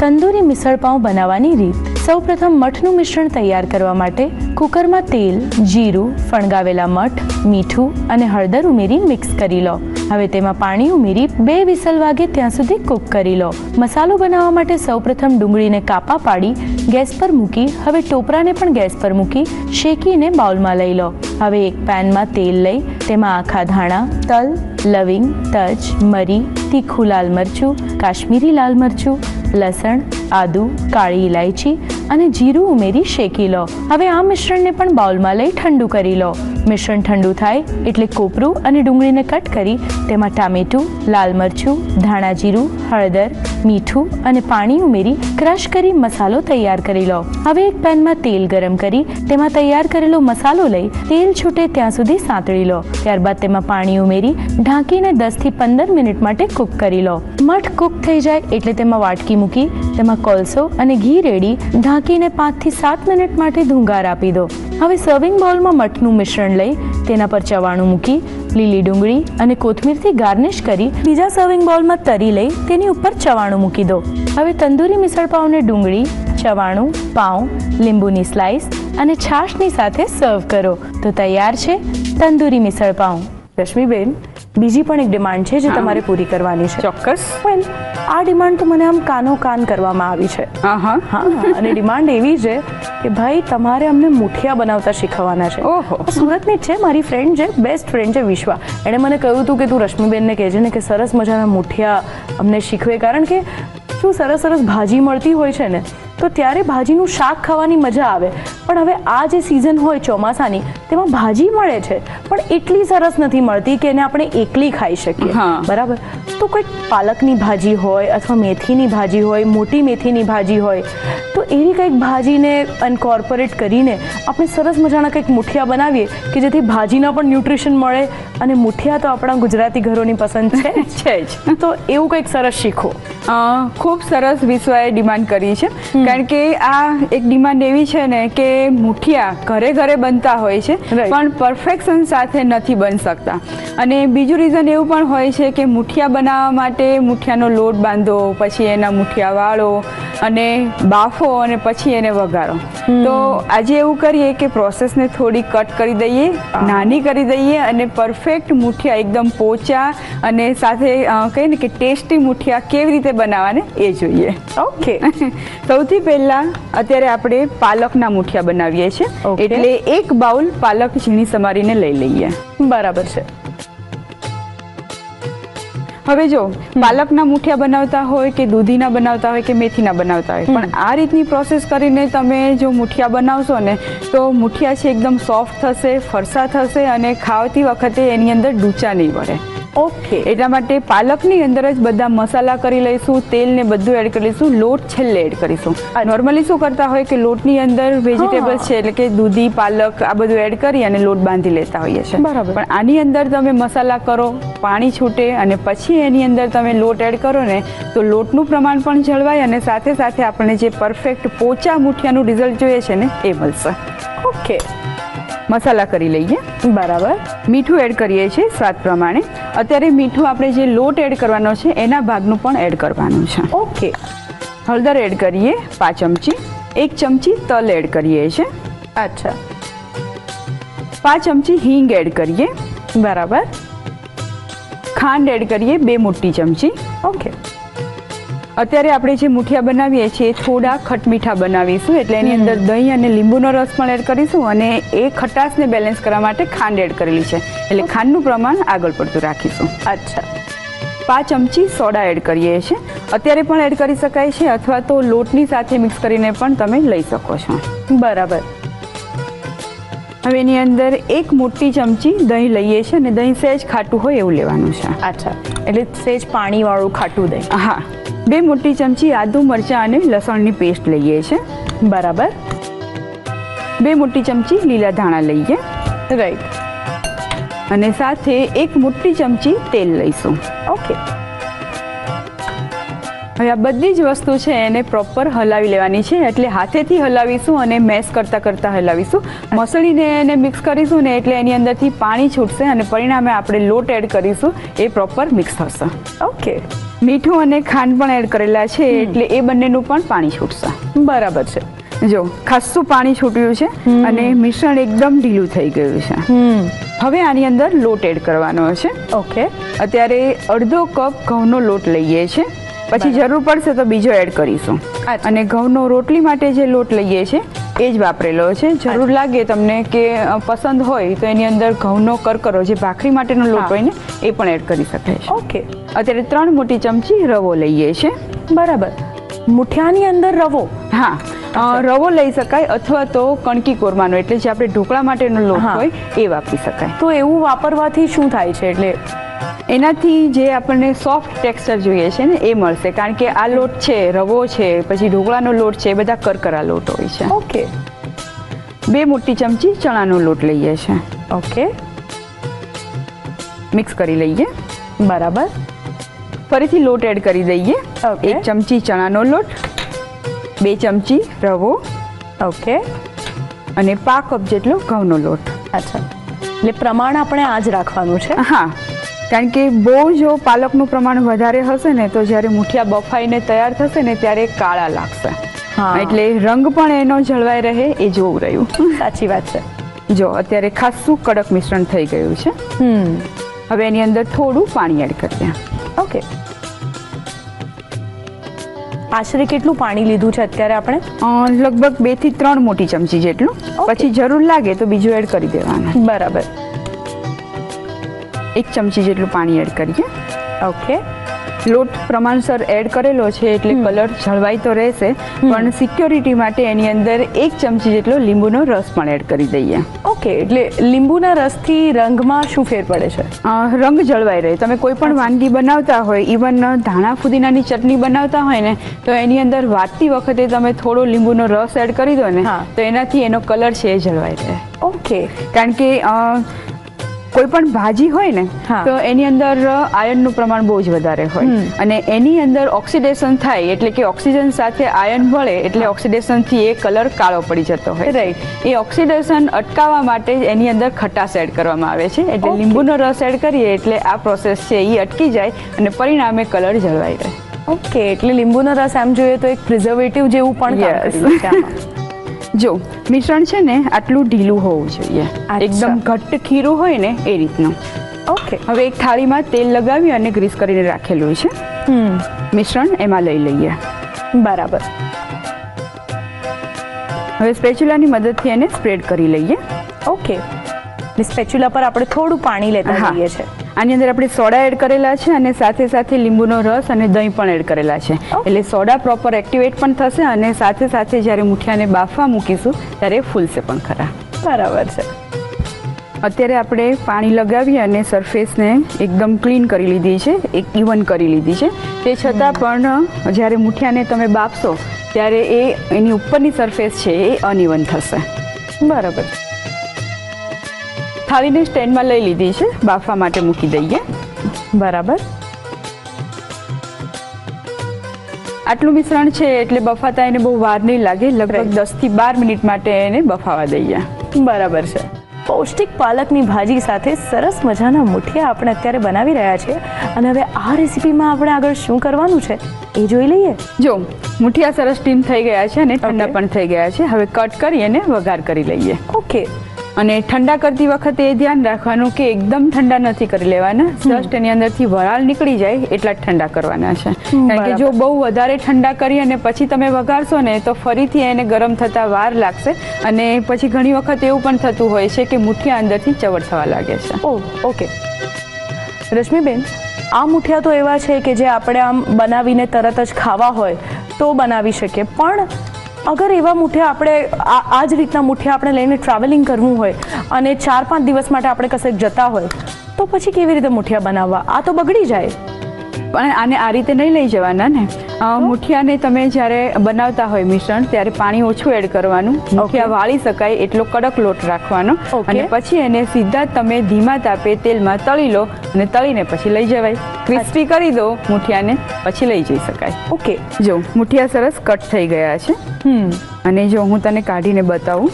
તંદૂરી મિસળ પાઉં બનાવવાની રીત. સૌપ્રથમ મઠનું મિશ્રણ તૈયાર કરવા માટે કુકરમાં તેલ, જીરું, ફણગાવેલા મઠ, મીઠું અને હળદર ઉમેરી મિક્સ કરી લો. હવે તેમાં પાણી ઉમેરી બે વિસલ વાગે ત્યાં સુધી કૂક કરી લો. મસાલો બનાવવા માટે સૌપ્રથમ ડુંગળીને કાપા પાડી ગેસ પર મૂકી, હવે ટોપરાને પણ ગેસ પર મૂકી શેકીને બાઉલમાં લઈ લો. હવે એક પેનમાં તેલ લઈ તેમાં આખા ધાણા, તલ, લવિંગ, તજ, મરી, તીખું લાલ મરચું, કાશ્મીરી લાલ મરચું, લસણ, આદુ, કાળી ઇલાયચી અને જીરું ઉમેરી શેકી લો. હવે આ મિશ્રણને પણ બાઉલમાં લઈ ઠંડુ કરી લો. મિશ્રણ ઠંડુ થાય એટલે કોપરું અને ડુંગળીને કટ કરી તેમાં ટામેટું, લાલ મરચું, ધાણા જીરું, હળદર, મીઠું અને પાણી ઉમેરી ક્રશ કરી મસાલો તૈયાર કરી લો. હવે એક પેનમાં તેલ ગરમ કરી તેમાં તૈયાર કરેલો મસાલો લઈ તેલ છૂટે ત્યાં સુધી સાંતળી લો. ત્યારબાદ તેમાં પાણી ઉમેરી ઢાંકીને દસથી પંદર મિનિટ માટે કૂક કરી લો. મઠ કૂક થઈ જાય એટલે તેમાં વાટકી મૂકી તેમાં કોલસો અને ઘી રેડી ઢાંકીને પાંચથી સાત મિનિટ માટે ધુંગાર આપી દો. હવે સર્વિંગ બાઉલમાં મઠનું મિશ્રણ લઈ તેના પર ચવાણું મૂકી, લીલી ડુંગળી અને કોથમીરથી ગાર્નિશ કરી બીજા સર્વિંગ બાઉલમાં તરી લઈ તેની ઉપર ચવાણું મૂકી દો. હવે તંદૂરી મિસળ પાઉંને ડુંગળી, ચવાણું, પાઉં, લીંબુની સ્લાઇસ અને છાશની સાથે સર્વ કરો. તો તૈયાર છે તંદૂરી મિસળ પાઉં. રશ્મિબેન બીજી પણ એક ડિમાન્ડ છે જે તમારે પૂરી કરવાની છે. ચોક્કસ. વેલ આ ડિમાન્ડ તો મને આમ કાનો કાન કરવામાં આવી છે. હા અને ડિમાન્ડ એવી છે કે ભાઈ તમારે અમને મુઠિયા બનાવતા શીખવવાના છે. ઓહો. સુરતની છે મારી ફ્રેન્ડ છે બેસ્ટ ફ્રેન્ડ છે વિશ્વા. એણે મને કહ્યું હતું કે તું રશ્મિબેનને કહેજે ને કે સરસ મજાના મુઠિયા અમને શીખવે. કારણ કે શું સરસ સરસ ભાજી મળતી હોય છે ને તો ત્યારે ભાજીનું શાક ખાવાની મજા આવે. પણ હવે આ જે સિઝન હોય ચોમાસાની તેમાં ભાજી મળે છે પણ એટલી સરસ નથી મળતી કે એને આપણે એકલી ખાઈ શકીએ. બરાબર? તો કોઈક પાલકની ભાજી હોય અથવા મેથીની ભાજી હોય મોટી મેથીની ભાજી હોય તો એવી કંઈક ભાજીને અનકોર્પોરેટ કરીને આપણે સરસ મજાના કંઈક મુઠિયા બનાવીએ કે જેથી ભાજીના પણ ન્યુટ્રિશન મળે અને મુઠિયા તો આપણા ગુજરાતી ઘરોની પસંદ છે. છે જ. તો એવું કંઈક સરસ શીખો. ખૂબ સરસ વિશ્વએ ડિમાન્ડ કરી છે. કારણ કે આ એક ડિમાન્ડ એવી છે ને કે મુઠિયા ઘરે ઘરે બનતા હોય છે. પણ પરફેક્શન સાથે નથી બની શકતા. અને બીજું રીઝન એવું પણ હોય છે કે મુઠિયા બનાવવા માટે મુઠિયાનો લોટ બાંધો પછી એના મુઠિયા વાળો અને બાફો અને પછી એને વઘારો. તો આજે એવું કરીએ કે પ્રોસેસને થોડી કટ કરી દઈએ નાની કરી દઈએ અને પરફેક્ટ મુઠિયા એકદમ પોચા અને સાથે કહીએ ને કે ટેસ્ટી મુઠિયા કેવી રીતે બનાવવાને એ જોઈએ. ઓકે સૌથી પહેલા અત્યારે આપણે પાલકના મુઠિયા બનાવીએ છીએ. એટલે એક બાઉલ પાલક ઝીણી સમારીને લઈ લઈએ. બરાબર છે. હવે જો પાલકના મુઠિયા બનાવતા હોય કે દૂધીના બનાવતા હોય કે મેથીના બનાવતા હોય પણ આ રીતની પ્રોસેસ કરીને તમે જો મુઠિયા બનાવશો ને તો મુઠિયા છે એકદમ સોફ્ટ થશે ફરસા થશે અને ખાવતી વખતે એની અંદર ડૂચા નહીં પડે ઓકે. એટલા માટે પાલકની અંદર જ બધા મસાલા કરી લઈશું તેલ ને બધું એડ કરી લઈશું લોટ છેલ્લે એડ કરીશું. નોર્મલી શું કરતા હોય કે લોટની અંદર વેજીટેબલ્સ છે એટલે કે દૂધી પાલક આ બધું એડ કરી અને લોટ બાંધી લેતા હોઈએ છીએ. બરાબર. પણ આની અંદર તમે મસાલા કરો પાણી છૂટે અને પછી એની અંદર તમે લોટ એડ કરો ને તો લોટનું પ્રમાણ પણ જળવાય અને સાથે સાથે આપણને જે પરફેક્ટ પોચા મુઠિયાનું રિઝલ્ટ જોઈએ છે ને એ મળશે. ઓકે. મસાલા કરી લઈએ. બરાબર. મીઠું એડ કરીએ છીએ સ્વાદ પ્રમાણે. અત્યારે મીઠું આપણે જે લોટ એડ કરવાનો છે એના ભાગનું પણ એડ કરવાનું છે. ઓકે. હળદર એડ કરીએ પાંચ ચમચી. એક ચમચી તલ એડ કરીએ છીએ. અચ્છા. પાંચ ચમચી હિંગ એડ કરીએ. બરાબર. ખાંડ એડ કરીએ બે મોટી ચમચી. ઓકે. અત્યારે આપણે જે મુઠિયા બનાવીએ છીએ એ થોડા ખટમીઠા બનાવીશું. એટલે એની અંદર દહીં અને લીંબુનો રસ પણ એડ કરીશું અને એ ખટાશને બેલેન્સ કરવા માટે ખાંડ એડ કરેલી છે. એટલે ખાંડનું પ્રમાણ આગળ પડતું રાખીશું. અચ્છા. પાંચ ચમચી સોડા એડ કરીએ છીએ. અત્યારે પણ એડ કરી શકાય છે અથવા તો લોટની સાથે મિક્સ કરીને પણ તમે લઈ શકો છો. બરાબર. હવે એની અંદર એક મોટી ચમચી દહીં લઈએ છીએ અને દહીં સહેજ ખાટું હોય એવું લેવાનું છે. અચ્છા. એટલે સહેજ પાણીવાળું ખાટું દહીં. હા. બે મોટી ચમચી આદુ મરચાં અને લસણની પેસ્ટ લઈએ છીએ. બરાબર? બે મોટી ચમચી લીલા ધાણા લઈએ. રાઈટ. અને સાથે એક મોટી ચમચી તેલ લઈશું. ઓકે. હવે આ બધી જ વસ્તુ છે એને પ્રોપર હલાવી લેવાની છે એટલે હાથેથી હલાવીશું અને મેશ કરતાં કરતાં હલાવીશું. મસળીને એને મિક્સ કરીશું ને એટલે એની અંદરથી પાણી છૂટશે અને પરિણામે આપણે લોટ એડ કરીશું એ પ્રોપર મિક્સ થશે. ઓકે મીઠું અને ખાંડ પણ એડ કરેલા છે એટલે એ બંનેનું પણ પાણી છૂટશે. બરાબર છે. જો ખાસ્સું પાણી છૂટ્યું છે અને મિશ્રણ એકદમ ઢીલું થઈ ગયું છે. હવે આની અંદર લોટ એડ કરવાનો છે. ઓકે અત્યારે અડધો કપ ઘઉંનો લોટ લઈએ છીએ. પછી જરૂર પડશે તો બીજો એડ કરીશું. અને ઘઉંનો રોટલી માટે જે લોટ લઈએ છીએ એ જ વાપરેલો છે. જરૂર લાગે તમને કે પસંદ હોય તો એની અંદર ઘઉંનો કરકરો જે ભાખરી માટેનો લોટ હોય ને એ પણ એડ કરી શકાય છે. ઓકે. અત્યારે ત્રણ મોટી ચમચી રવો લઈએ છીએ બરાબર. મુઠિયાની અંદર રવો? હા. રવો લઈ શકાય અથવા તો કણકી કોરમાનો એટલે જે આપણે ઢોકળા માટેનો લોટ હોય એ વાપરી શકાય. તો એવું વાપરવાથી શું થાય છે? એટલે એનાથી જે આપણને સોફ્ટ ટેક્સચર જોઈએ છે ને એ મળશે. કારણ કે આ લોટ છે રવો છે પછી ઢોકળાનો લોટ છે એ બધા કરકરા લોટ હોય છે. ઓકે. બે મોટી ચમચી ચણાનો લોટ લઈએ છે. ઓકે. મિક્સ કરી લઈએ. બરાબર. ફરીથી લોટ એડ કરી દઈએ. એક ચમચી ચણાનો લોટ બે ચમચી રવો ઓકે. અને પા કપ જેટલો ઘઉંનો લોટ. અચ્છા. એટલે પ્રમાણ આપણે આ જ રાખવાનું છે? હા. કારણ કે બહુ જો પાલકનું પ્રમાણ વધારે હશે ને તો જ્યારે મુઠિયા બફાઈને તૈયાર થશે ને ત્યારે કાળા લાગશે. એટલે રંગ પણ એનો જળવાઈ રહે એ જોવું રહ્યું. સાચી વાત છે. જો અત્યારે ખાસું કડક મિશ્રણ થઈ ગયું છે. હમ. હવે એની અંદર થોડું પાણી એડ કરીએ. ઓકે. આશરે કેટલું પાણી લીધું છે અત્યારે આપણે? લગભગ બેથી ત્રણ મોટી ચમચી જેટલું. પછી જરૂર લાગે તો બીજું એડ કરી દેવાનું. બરાબર. એક ચમચી જેટલું પાણી એડ કરીએ. ઓકે. લોટ પ્રમાણસર એડ કરેલો છે એટલે કલર જળવાઈ તો રહેશે પણ સિક્યોરિટી માટે એની અંદર એક ચમચી જેટલો લીંબુનો રસ પણ એડ કરી દઈએ. ઓકે એટલે લીંબુના રસથી રંગમાં શું ફેર પડે છે? રંગ જળવાઈ રહે. તમે કોઈ પણ વાનગી બનાવતા હોય ઇવન ધાણા ફુદીનાની ચટણી બનાવતા હોય ને તો એની અંદર વાટતી વખતે તમે થોડો લીંબુનો રસ એડ કરી દો ને. તો એનાથી એનો કલર છે એ જળવાઈ રહે. ઓકે. કારણ કે કોઈ પણ ભાજી હોય ને તો એની અંદર આયનનું પ્રમાણ બહુ જ વધારે હોય. અને એની અંદર ઓક્સિડેશન થાય એટલે કે ઓક્સિજન સાથે આયર્ન મળે એટલે ઓક્સિડેશનથી એ કલર કાળો પડી જતો હોય. રાઈટ એ ઓક્સિડેશન અટકાવવા માટે એની અંદર ખટાશ એડ કરવામાં આવે છે એટલે લીંબુનો રસ એડ કરીએ એટલે આ પ્રોસેસ છે એ અટકી જાય અને પરિણામે કલર જળવાઈ રહે. ઓકે એટલે લીંબુનો રસ આમ જોઈએ તો એક પ્રિઝર્વેટિવ જેવું પણ કામ કરી. જો મિશ્રણ છે ને આટલું ઢીલું હોવું જોઈએ. એકદમ ઘટ્ટ ખીરું હોય ને એ રીતનું. ઓકે. હવે એક થાળીમાં તેલ લગાવી અને ગ્રીસ કરીને રાખેલું છે મિશ્રણ એમાં લઈ લઈએ. બરાબર. હવે સ્પેચ્યુલાની મદદથી એને સ્પ્રેડ કરી લઈએ. ઓકે. સ્પેચ્યુલા પર આપણે થોડું પાણી લેતા. જઈએ છે આની અંદર આપણે સોડા એડ કરેલા છે અને સાથે સાથે લીંબુનો રસ અને દહીં પણ એડ કરેલા છે. એટલે સોડા પ્રોપર એક્ટિવેટ પણ થશે અને સાથે સાથે જ્યારે મુઠિયાને બાફવા મૂકીશું ત્યારે ફૂલશે પણ ખરા. બરાબર છે. અત્યારે આપણે પાણી લગાવી અને સરફેસને એકદમ ક્લીન કરી લીધી છે એક ઇવન કરી લીધી છે. તે છતાં પણ જ્યારે મુઠિયાને તમે બાફશો ત્યારે એ એની ઉપરની સરફેસ છે એ અનઇવન થશે. બરાબર થાળીને સ્ટેન્ડમાં લઈ લીધી છે. બાફવા માટે મૂકી દઈએ. બરાબર. આટલું મિશ્રણ છે એટલે બફાતા એને બહુ વાર નહીં લાગે. લગભગ દસથી બાર મિનિટ માટે એને બફાવા દઈએ. બરાબર છે. પૌષ્ટિક પાલકની ભાજી સાથે સરસ મજાના મુઠિયા આપણે અત્યારે બનાવી રહ્યા છીએ અને હવે આ રેસીપીમાં આપણે આગળ શું કરવાનું છે એ જોઈ લઈએ. જો મુઠિયા સરસ સ્ટીમ થઈ ગયા છે અને ઠંડા પણ થઈ ગયા છે. હવે કટ કરી અને વઘાર કરી લઈએ. ઓકે અને ઠંડા કરતી વખતે એ ધ્યાન રાખવાનું કે એકદમ ઠંડા નથી કરી લેવાના. જસ્ટ એની અંદરથી વરાળ નીકળી જાય એટલા જ ઠંડા કરવાના છે. કારણ કે જો બહુ વધારે ઠંડા કરી અને પછી તમે વઘારશો ને તો ફરીથી એને ગરમ થતાં વાર લાગશે અને પછી ઘણી વખત એવું પણ થતું હોય છે કે મુઠિયા અંદરથી ચવડ થવા લાગે છે. ઓ ઓકે. રશ્મિબેન? આ મુઠિયા તો એવા છે કે જે આપણે આમ બનાવીને તરત જ ખાવા હોય તો બનાવી શકીએ પણ અગર એવા મૂઠિયા આપણે આ જ રીતના મુઠિયા આપણે લઈને ટ્રાવેલિંગ કરવું હોય અને ચાર પાંચ દિવસ માટે આપણે કશે જતા હોય, તો પછી કેવી રીતે મૂઠિયા બનાવવા? આ તો બગડી જાય. પણ આને આ રીતે નહીં લઈ જવાના ને. મુઠિયાને તમે જ્યારે બનાવતા હોય મિશ્રણ ત્યારે પાણી ઓછું એડ કરવાનું. મુઠિયા વાળી શકાય એટલો કડક લોટ રાખવાનો. અને પછી એને સીધા તમે ધીમા તાપે તેલમાં તળી લો અને તળીને પછી લઈ જવાય. ક્રિસ્પી કરી દો મુઠિયાને પછી લઈ જઈ શકાય. ઓકે. જો મુઠિયા સરસ કટ થઈ ગયા છે. હમ. અને જો હું તને કાઢીને બતાવું.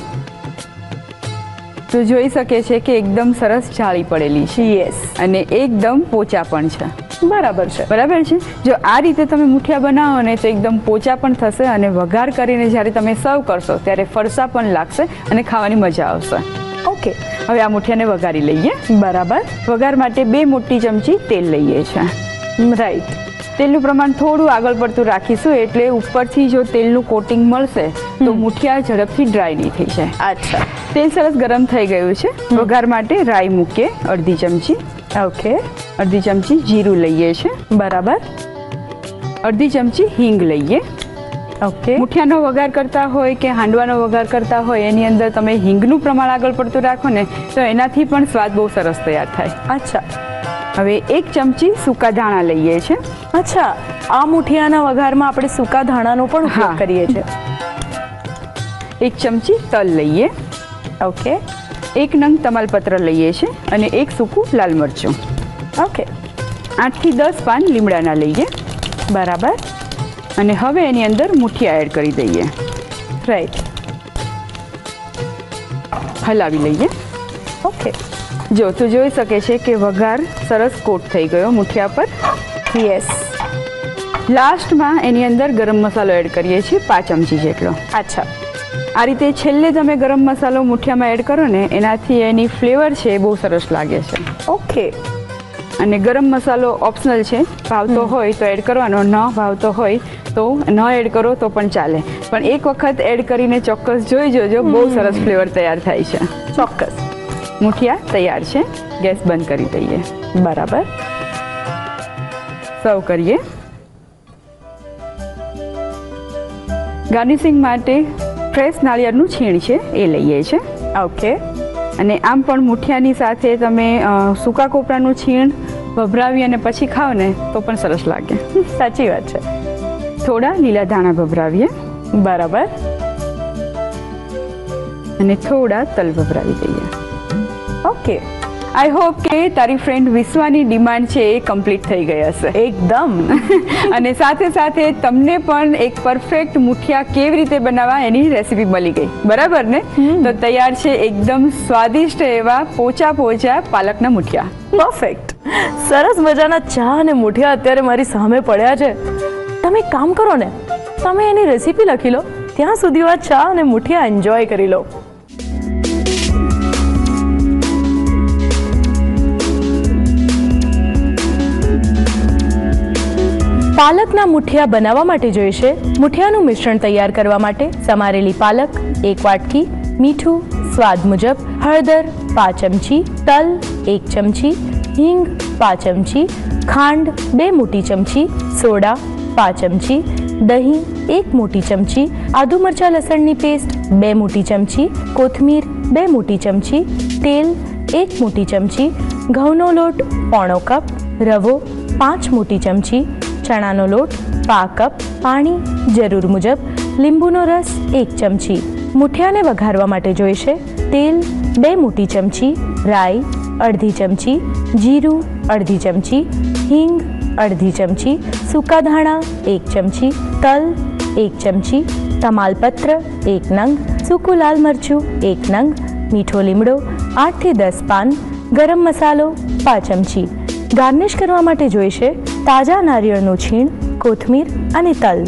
તો જોઈ શકે છે કે એકદમ સરસ જાળી પડેલી છે. યસ અને એકદમ પોચા પણ છે. બરાબર છે. બરાબર છે? જો આ રીતે તમે મુઠિયા બનાવો ને તો એકદમ પોચા પણ થશે અને વઘાર કરીને જ્યારે તમે સર્વ કરશો ત્યારે ફરસા પણ લાગશે અને ખાવાની મજા આવશે. ઓકે. હવે આ મુઠિયાને વઘારી લઈએ. બરાબર. વઘાર માટે બે મોટી ચમચી તેલ લઈએ છીએ રાઈટ. તેલનું પ્રમાણ થોડું આગળ પડતું રાખીશું એટલે ઉપરથી જો તેલનું કોટિંગ મળશે તો મુઠિયા ઝડપથી ડ્રાય નહીં થઈ જાય. અચ્છા. તેલ સરસ ગરમ થઈ ગયું છે. વઘાર માટે રાઈ મૂકીએ અડધી ચમચી. ઓકે. અડધી ચમચી જીરું લઈએ છે. બરાબર. અડધી ચમચી હિંગ લઈએ. ઓકે. મુઠિયાનો વઘાર કરતા હોય કે હાંડવાનો વઘાર કરતા હોય એની અંદર તમે હિંગનું પ્રમાણ આગળ પડતું રાખો ને તો એનાથી પણ સ્વાદ બહુ સરસ તૈયાર થાય. અચ્છા. હવે એક ચમચી સૂકા ધાણા લઈએ છે. અચ્છા આ મુઠિયાના વઘારમાં આપણે સૂકા ધાણાનો પણ ઉપયોગ હા. કરીએ છીએ. એક ચમચી તલ લઈએ. ઓકે. એક નંગ તમાલપત્ર લઈએ છે અને એક સૂકું લાલ મરચું. ઓકે. આઠથી દસ પાન લીમડાના લઈએ. બરાબર. અને હવે એની અંદર મુઠિયા એડ કરી દઈએ. રાઈટ હલાવી લઈએ. ઓકે. જો તું જોઈ શકે છે કે વઘાર સરસ કોટ થઈ ગયો મુઠિયા પર. યસ લાસ્ટમાં એની અંદર ગરમ મસાલો એડ કરીએ છીએ પાંચ ચમચી જેટલો. અચ્છા. આ રીતે છેલ્લે તમે ગરમ મસાલો મુઠિયામાં એડ કરો ને એનાથી એની ફ્લેવર છે એ બહુ સરસ લાગે છે. ઓકે અને ગરમ મસાલો ઓપ્શનલ છે. ભાવતો હોય તો એડ કરવાનો ન ભાવતો હોય તો ન એડ કરો તો પણ ચાલે. પણ એક વખત એડ કરીને ચોક્કસ જોઈ જોજો બહુ સરસ ફ્લેવર તૈયાર થાય છે. ચોક્કસ. મુઠિયા તૈયાર છે. ગેસ બંધ કરી દઈએ. બરાબર? સર્વ કરીએ. ગાર્નિશિંગ માટે ફ્રેશ નાળિયેરનું છીણ છે, એ લઈએ છે. ઓકે. અને આમ પણ મુઠિયાની સાથે તમે સૂકા કોપરાનું છીણ ભભરાવી અને પછી ખાઓ ને, તો પણ સરસ લાગે. સાચી વાત છે. થોડા લીલા ધાણા ભભરાવીએ. બરાબર? અને થોડા તલ ભભરાવી દઈએ. ઓકે આઈ હોપ કે તારી ફ્રેન્ડ વિશ્વાની ડિમાન્ડ છે એ કમ્પ્લીટ થઈ ગઈ હશે. એકદમ. અને સાથે સાથે તમને પણ એક પરફેક્ટ મુઠિયા કેવી રીતે બનાવવા એની રેસીપી મળી ગઈ. બરાબર ને? તો તૈયાર છે એકદમ સ્વાદિષ્ટ એવા પોચા પોચા પાલકના મુઠિયા. પરફેક્ટ સરસ મજાના ચા અને મુઠિયા અત્યારે મારી સામે પડ્યા છે. તમે કામ કરો ને. તમે એની રેસીપી લખી લો. ત્યાં સુધી આ ચા અને મુઠિયા એન્જોય કરી લો. પાલકના મુઠિયા બનાવવા માટે જોઈશે મુઠિયાનું મિશ્રણ તૈયાર કરવા માટે સમારેલી પાલક, એક વાટકી, મીઠું, સ્વાદ મુજબ હળદર, પાંચ ચમચી, તલ, એક ચમચી, હિંગ, પાંચ ચમચી, ખાંડ, બે મોટી ચમચી, સોડા, પાંચ ચમચી, દહીં, એક મોટી ચમચી, આદુ મરચાં લસણની પેસ્ટ, બે મોટી ચમચી, કોથમીર, બે મોટી ચમચી, તેલ, એક મોટી ચમચી, ઘઉંનો લોટ, પોણો કપ, રવો, પાંચ મોટી ચમચી ચણાનો લોટ પા કપ, પાણી, જરૂર મુજબ, લીંબુનો રસ એક ચમચી. મુઠિયાને વઘારવા માટે જોઈશે તેલ, બે મોટી ચમચી, રાઈ, અડધી ચમચી, જીરું, અડધી ચમચી, હિંગ, અડધી ચમચી, સૂકા ધાણા, એક ચમચી, તલ, એક ચમચી, તમાલપત્ર, એક નંગ, સૂકું લાલ મરચું, એક નંગ, મીઠો લીમડો આઠથી દસ પાન, ગરમ મસાલો, પાંચ ચમચી. ગાર્નિશ કરવા માટે જોઈશે તાજા નારિયેળનું છીણ, કોથમીર અને તલ.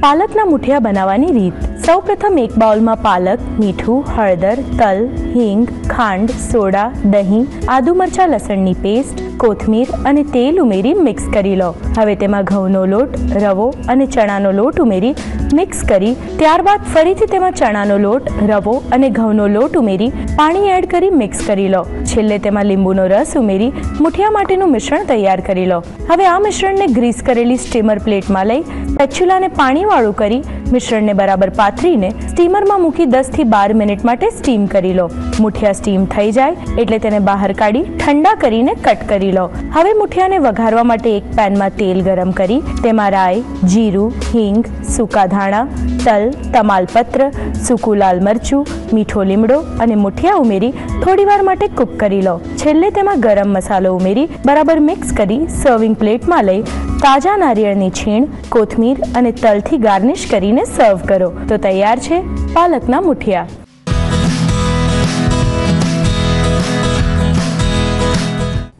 પાલકના મુઠિયા બનાવવાની રીત. સૌપ્રથમ એક બાઉલમાં પાલક, મીઠું, હળદર, તલ, હિંગ, ખાંડ, સોડા, દહીં, આદુ મરચા, લસણની પેસ્ટ કોથમીર અને તેલ ઉમેરી મિક્સ કરી લો. હવે તેમાં ઘઉંનો લોટ, રવો અને ચણાનો લોટ ઉમેરી મિક્સ કરી, ત્યારબાદ ફરીથી તેમાં ચણાનો લોટ, રવો અને ઘઉંનો લોટ ઉમેરી પાણી એડ કરી મિક્સ કરી લો. છેલ્લે તેમાં લીંબુનો રસ ઉમેરી મુઠિયા માટેનું મિશ્રણ તૈયાર કરી લો. હવે આ મિશ્રણને ગ્રીસ કરેલી સ્ટીમર પ્લેટમાં લઈ પેચ્યુલાને પાણીવાળું કરી મિશ્રણને બરાબર પાથરીને સ્ટીમરમાં મૂકી દસથી બાર મિનિટ માટે સ્ટીમ કરી લો. મુઠિયા સ્ટીમ થઈ જાય એટલે તેને બહાર કાઢી ઠંડા કરીને કટ કરી લો. હવે મુઠિયાને વઘારવા માટે એક પેનમાં તેલ ગરમ કરી તેમાં રાઈ, જીરું, હિંગ, સૂકા ધાણા, તલ, તમાલપત્ર, સૂકું લાલ મરચું, મીઠો લીમડો અને મુઠિયા ઉમેરી થોડીવાર માટે કૂક કરી લો. છેલ્લે તેમાં ગરમ મસાલો ઉમેરી બરાબર મિક્સ કરી સર્વિંગ પ્લેટમાં લઈ તાજા નારિયેળની છીણ, કોથમીર અને તલથી ગાર્નિશ કરીને સર્વ કરો. તો તૈયાર છે પાલકના મુઠિયા.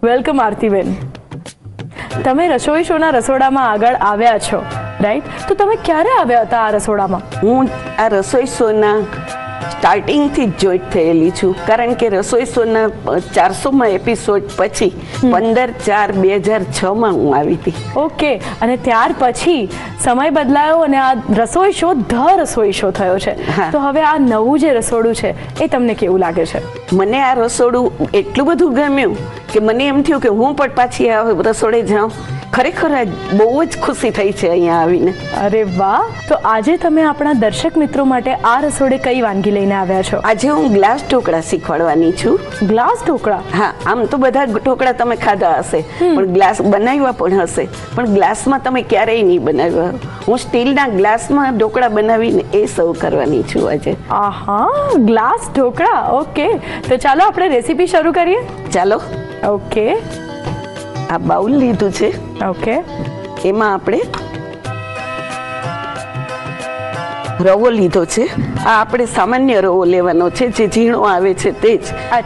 વેલકમ આરતીબેન. તમે રસોઈ શોના રસોડામાં આગળ આવ્યા છો, રાઈટ? તો તમે ક્યારે આવ્યા હતા આ રસોડામાં? હું આ રસોઈ શોના સ્ટાર્ટિંગથી જ જોઈન્ટ થયેલી છું. કારણ કે રસોઈ શોના ચારસોમાં એપિસોડ પછી પંદર ચાર બે હજાર છમાં હું આવી હતી. ઓકે અને ત્યાર પછી સમય બદલાયો અને આ રસોઈ શો ધ રસોઈ શો થયો છે. તો હવે આ નવું જે રસોડું છે એ તમને કેવું લાગે છે? મને આ રસોડું એટલું બધું ગમ્યું કે મને એમ થયું કે હું પણ પાછી આ રસોડે જાઉં. ખરેખર બહુ જ ખુશી થઈ છે અહીંયા આવીને. અરે વાહ! તો આજે તમે આપણા દર્શક મિત્રો માટે આ રસોડે કઈ વાનગી લઈને આવ્યા છો? આજે હું ગ્લાસ ઢોકળા શીખવાડવાની છું. ગ્લાસ ઢોકળા? હા આમ તો બધા ઢોકળા તમે ખાધા હશે. પણ ગ્લાસ બનાવ્યા પણ હશે. પણ ગ્લાસમાં તમે ક્યારેય નહીં બનાવ્યા. હું સ્ટીલના ગ્લાસમાં ઢોકળા બનાવીને એ સર્વ કરવાની છું આજે. આહા ગ્લાસ ઢોકળા? ઓકે. તો ચાલો આપણે રેસીપી શરૂ કરીએ. ચાલો. ઓકે. આ બાઉલ લીધું છે. ઓકે. એમાં આપણે રવો લીધો છે. આ આપણે સામાન્ય રવો લેવાનો છે. જે ઝીણો આવે છે તે જ.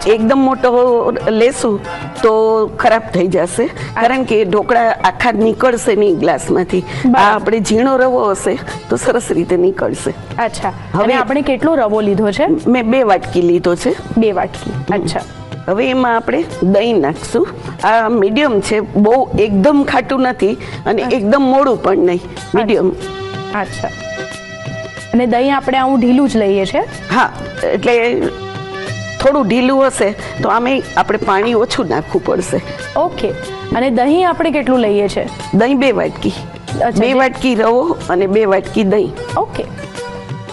એકદમ મોટો લેશું તો ખરાબ થઈ જશે. કારણ કે ઢોકળા આખા નીકળશે નહીં ગ્લાસમાંથી. આ આપણે ઝીણો રવો હશે તો સરસ રીતે નીકળશે. અચ્છા. હવે- આપણે કેટલો રવો લીધો છે? મેં બે વાટકી લીધો છે. બે વાટકી. અચ્છા. હવે એમાં આપણે દહીં નાખશું. આ મીડિયમ છે બહુ એકદમ ખાટું નથી અને એકદમ મોડું પણ નહીં. મીડિયમ અચ્છા. અને દહીં આપણે આવું ઢીલું જ લઈએ છે? હા એટલે થોડું ઢીલું હશે તો આમે આપણે પાણી ઓછું નાખવું પડશે. ઓકે. અને દહીં આપણે કેટલું લઈએ છે? દહીં બે વાટકી. બે વાટકી રવો અને બે વાટકી દહીં. ઓકે.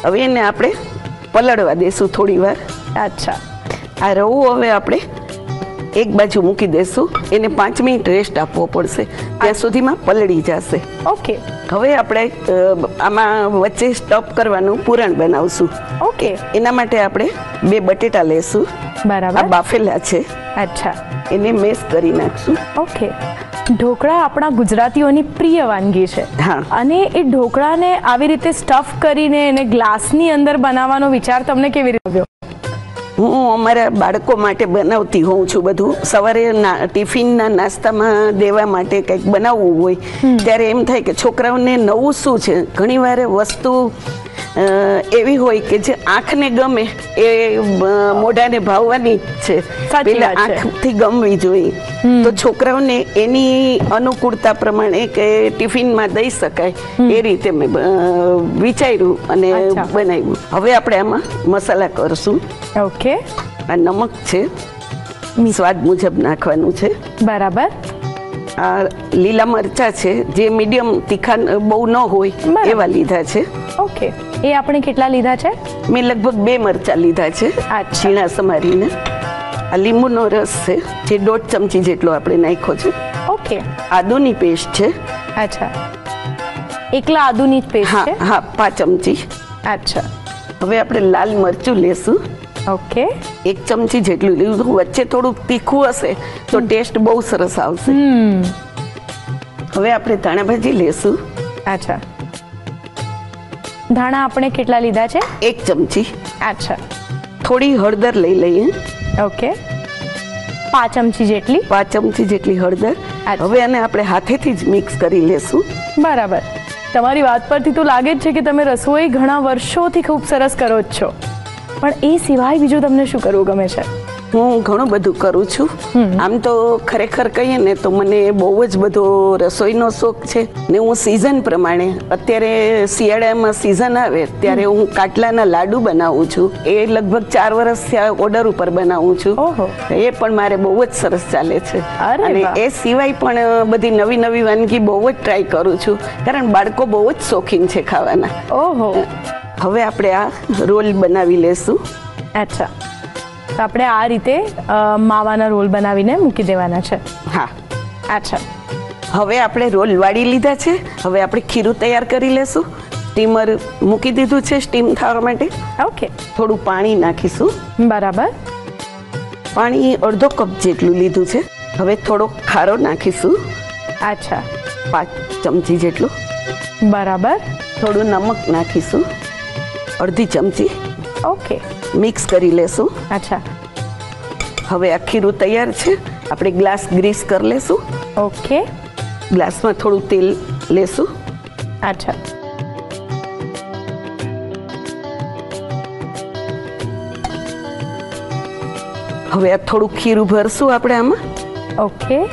હવે એને આપણે પલળવા દેશું થોડી વાર અચ્છા. આ રવો હવે આપણે એક બાજુ મૂકી દેશું. એને પાંચ મિનિટ રેસ્ટ આપવો પડશે. ત્યાં સુધીમાં પલળી જશે. ઓકે. હવે આપણે આમાં વચ્ચે સ્ટફ કરવાનું પૂરણ બનાવશું. ઓકે. એના માટે આપણે બે બટેટા લેશું. આ બરાબર બાફેલા છે. અચ્છા. એને મેશ કરી નાખશું. ઓકે. ઢોકળા આપણા ગુજરાતીઓની પ્રિય વાનગી છે. અને એ ઢોકળાને આવી રીતે સ્ટફ કરીને એને ગ્લાસની અંદર બનાવવાનો વિચાર તમને કેવી રીતે આવ્યો? હું અમારા બાળકો માટે બનાવતી હોઉં છું બધું. સવારે ટિફિનના નાસ્તામાં દેવા માટે કંઈક બનાવવું હોય ત્યારે એમ થાય કે છોકરાઓને નવું શું છે? ઘણીવાર વસ્તુ એવી હોય કે જે આંખને ગમે એ મોઢાને ભાવવાની છે. પેલા આંખથી ગમવી જોઈએ. તો છોકરાઓને એની અનુકૂળતા પ્રમાણે કે ટિફિનમાં દઈ શકાય એ રીતે મેં વિચાર્યું અને બનાવ્યું. હવે આપણે આમાં મસાલા કરશું. ઓકે. આ નમક છે. સ્વાદ મુજબ નાખવાનું છે. બરાબર. આ લીલા મરચા છે જે મીડિયમ તીખા બહુ ન હોય. એવા લીધા છે. ઓકે. એ આપણે કેટલા લીધા છે? મેં લગભગ બે મરચા લીધા છે આ છીણા સમારીને. આ લીંબુનો રસ છે જે દોઢ ચમચી જેટલો આપણે નાખ્યો છે. ઓકે. આદુની પેસ્ટ છે. અચ્છા. એકલા આદુની જ પેસ્ટ છે? હા પાંચ ચમચી. અચ્છા. હવે આપણે લાલ મરચું લેશું. ઓકે. એક ચમચી જેટલું લીધું. વચ્ચે થોડું તીખું હશે તો ટેસ્ટ બહુ સરસ આવશે. હવે આપણે ધાણા ભાજી લેશું. અચ્છા. ધાણા આપણે કેટલા લીધા છે? એક ચમચી. અચ્છા. થોડી હળદર લઈ લઈએ. ઓકે. પાંચ ચમચી જેટલી? પાંચ ચમચી જેટલી હળદર. હવે આને આપણે હાથેથી જ મિક્સ કરી લેશું. બરાબર. તમારી વાત પરથી તો લાગે જ છે કે તમે રસોઈ ઘણા વર્ષોથી ખૂબ સરસ કરો જ છો. પણ એ સિવાય બીજું તમને શું કરવું ગમે છે? હું ઘણું બધું કરું છું. આમ તો ખરેખર કહીએ ને તો મને બહુ જ બધો રસોઈનો શોખ છે ને હું સિઝન પ્રમાણે અત્યારે શિયાળામાં સિઝન આવે ત્યારે હું કાટલાના લાડુ બનાવું છું. એ લગભગ ચાર વર્ષ થયા ઓર્ડર ઉપર બનાવું છું. ઓહો. એ પણ મારે બહુ જ સરસ ચાલે છે. અને એ સિવાય પણ બધી નવી નવી વાનગી બહુ જ ટ્રાય કરું છું. કારણ બાળકો બહુ જ શોખીન છે ખાવાના. ઓહો. હવે આપણે આ રોલ બનાવી લેશું. અચ્છા. તો આપણે આ રીતે માવાના રોલ બનાવીને મૂકી દેવાના છે. હા. અચ્છા હવે આપણે રોલ વાળી લીધા છે. હવે આપણે ખીરું તૈયાર કરી લેશું. સ્ટીમર મૂકી દીધું છે સ્ટીમ થવા માટે. ઓકે. થોડું પાણી નાખીશું. બરાબર. પાણી અડધો કપ જેટલું લીધું છે. હવે થોડો ખારો નાખીશું. અચ્છા. પાંચ ચમચી જેટલું. બરાબર. થોડું નમક નાખીશું. અડધી ચમચી. ઓકે. મિક્સ કરી લેશું. અચ્છા. હવે આ ખીરું તૈયાર છે. આપણે ગ્લાસ ગ્રીસ કરી લેશું. ઓકે. ગ્લાસમાં થોડું તેલ લેશું. અચ્છા. હવે આ થોડું ખીરું ભરશું આપણે આમાં. ઓકે.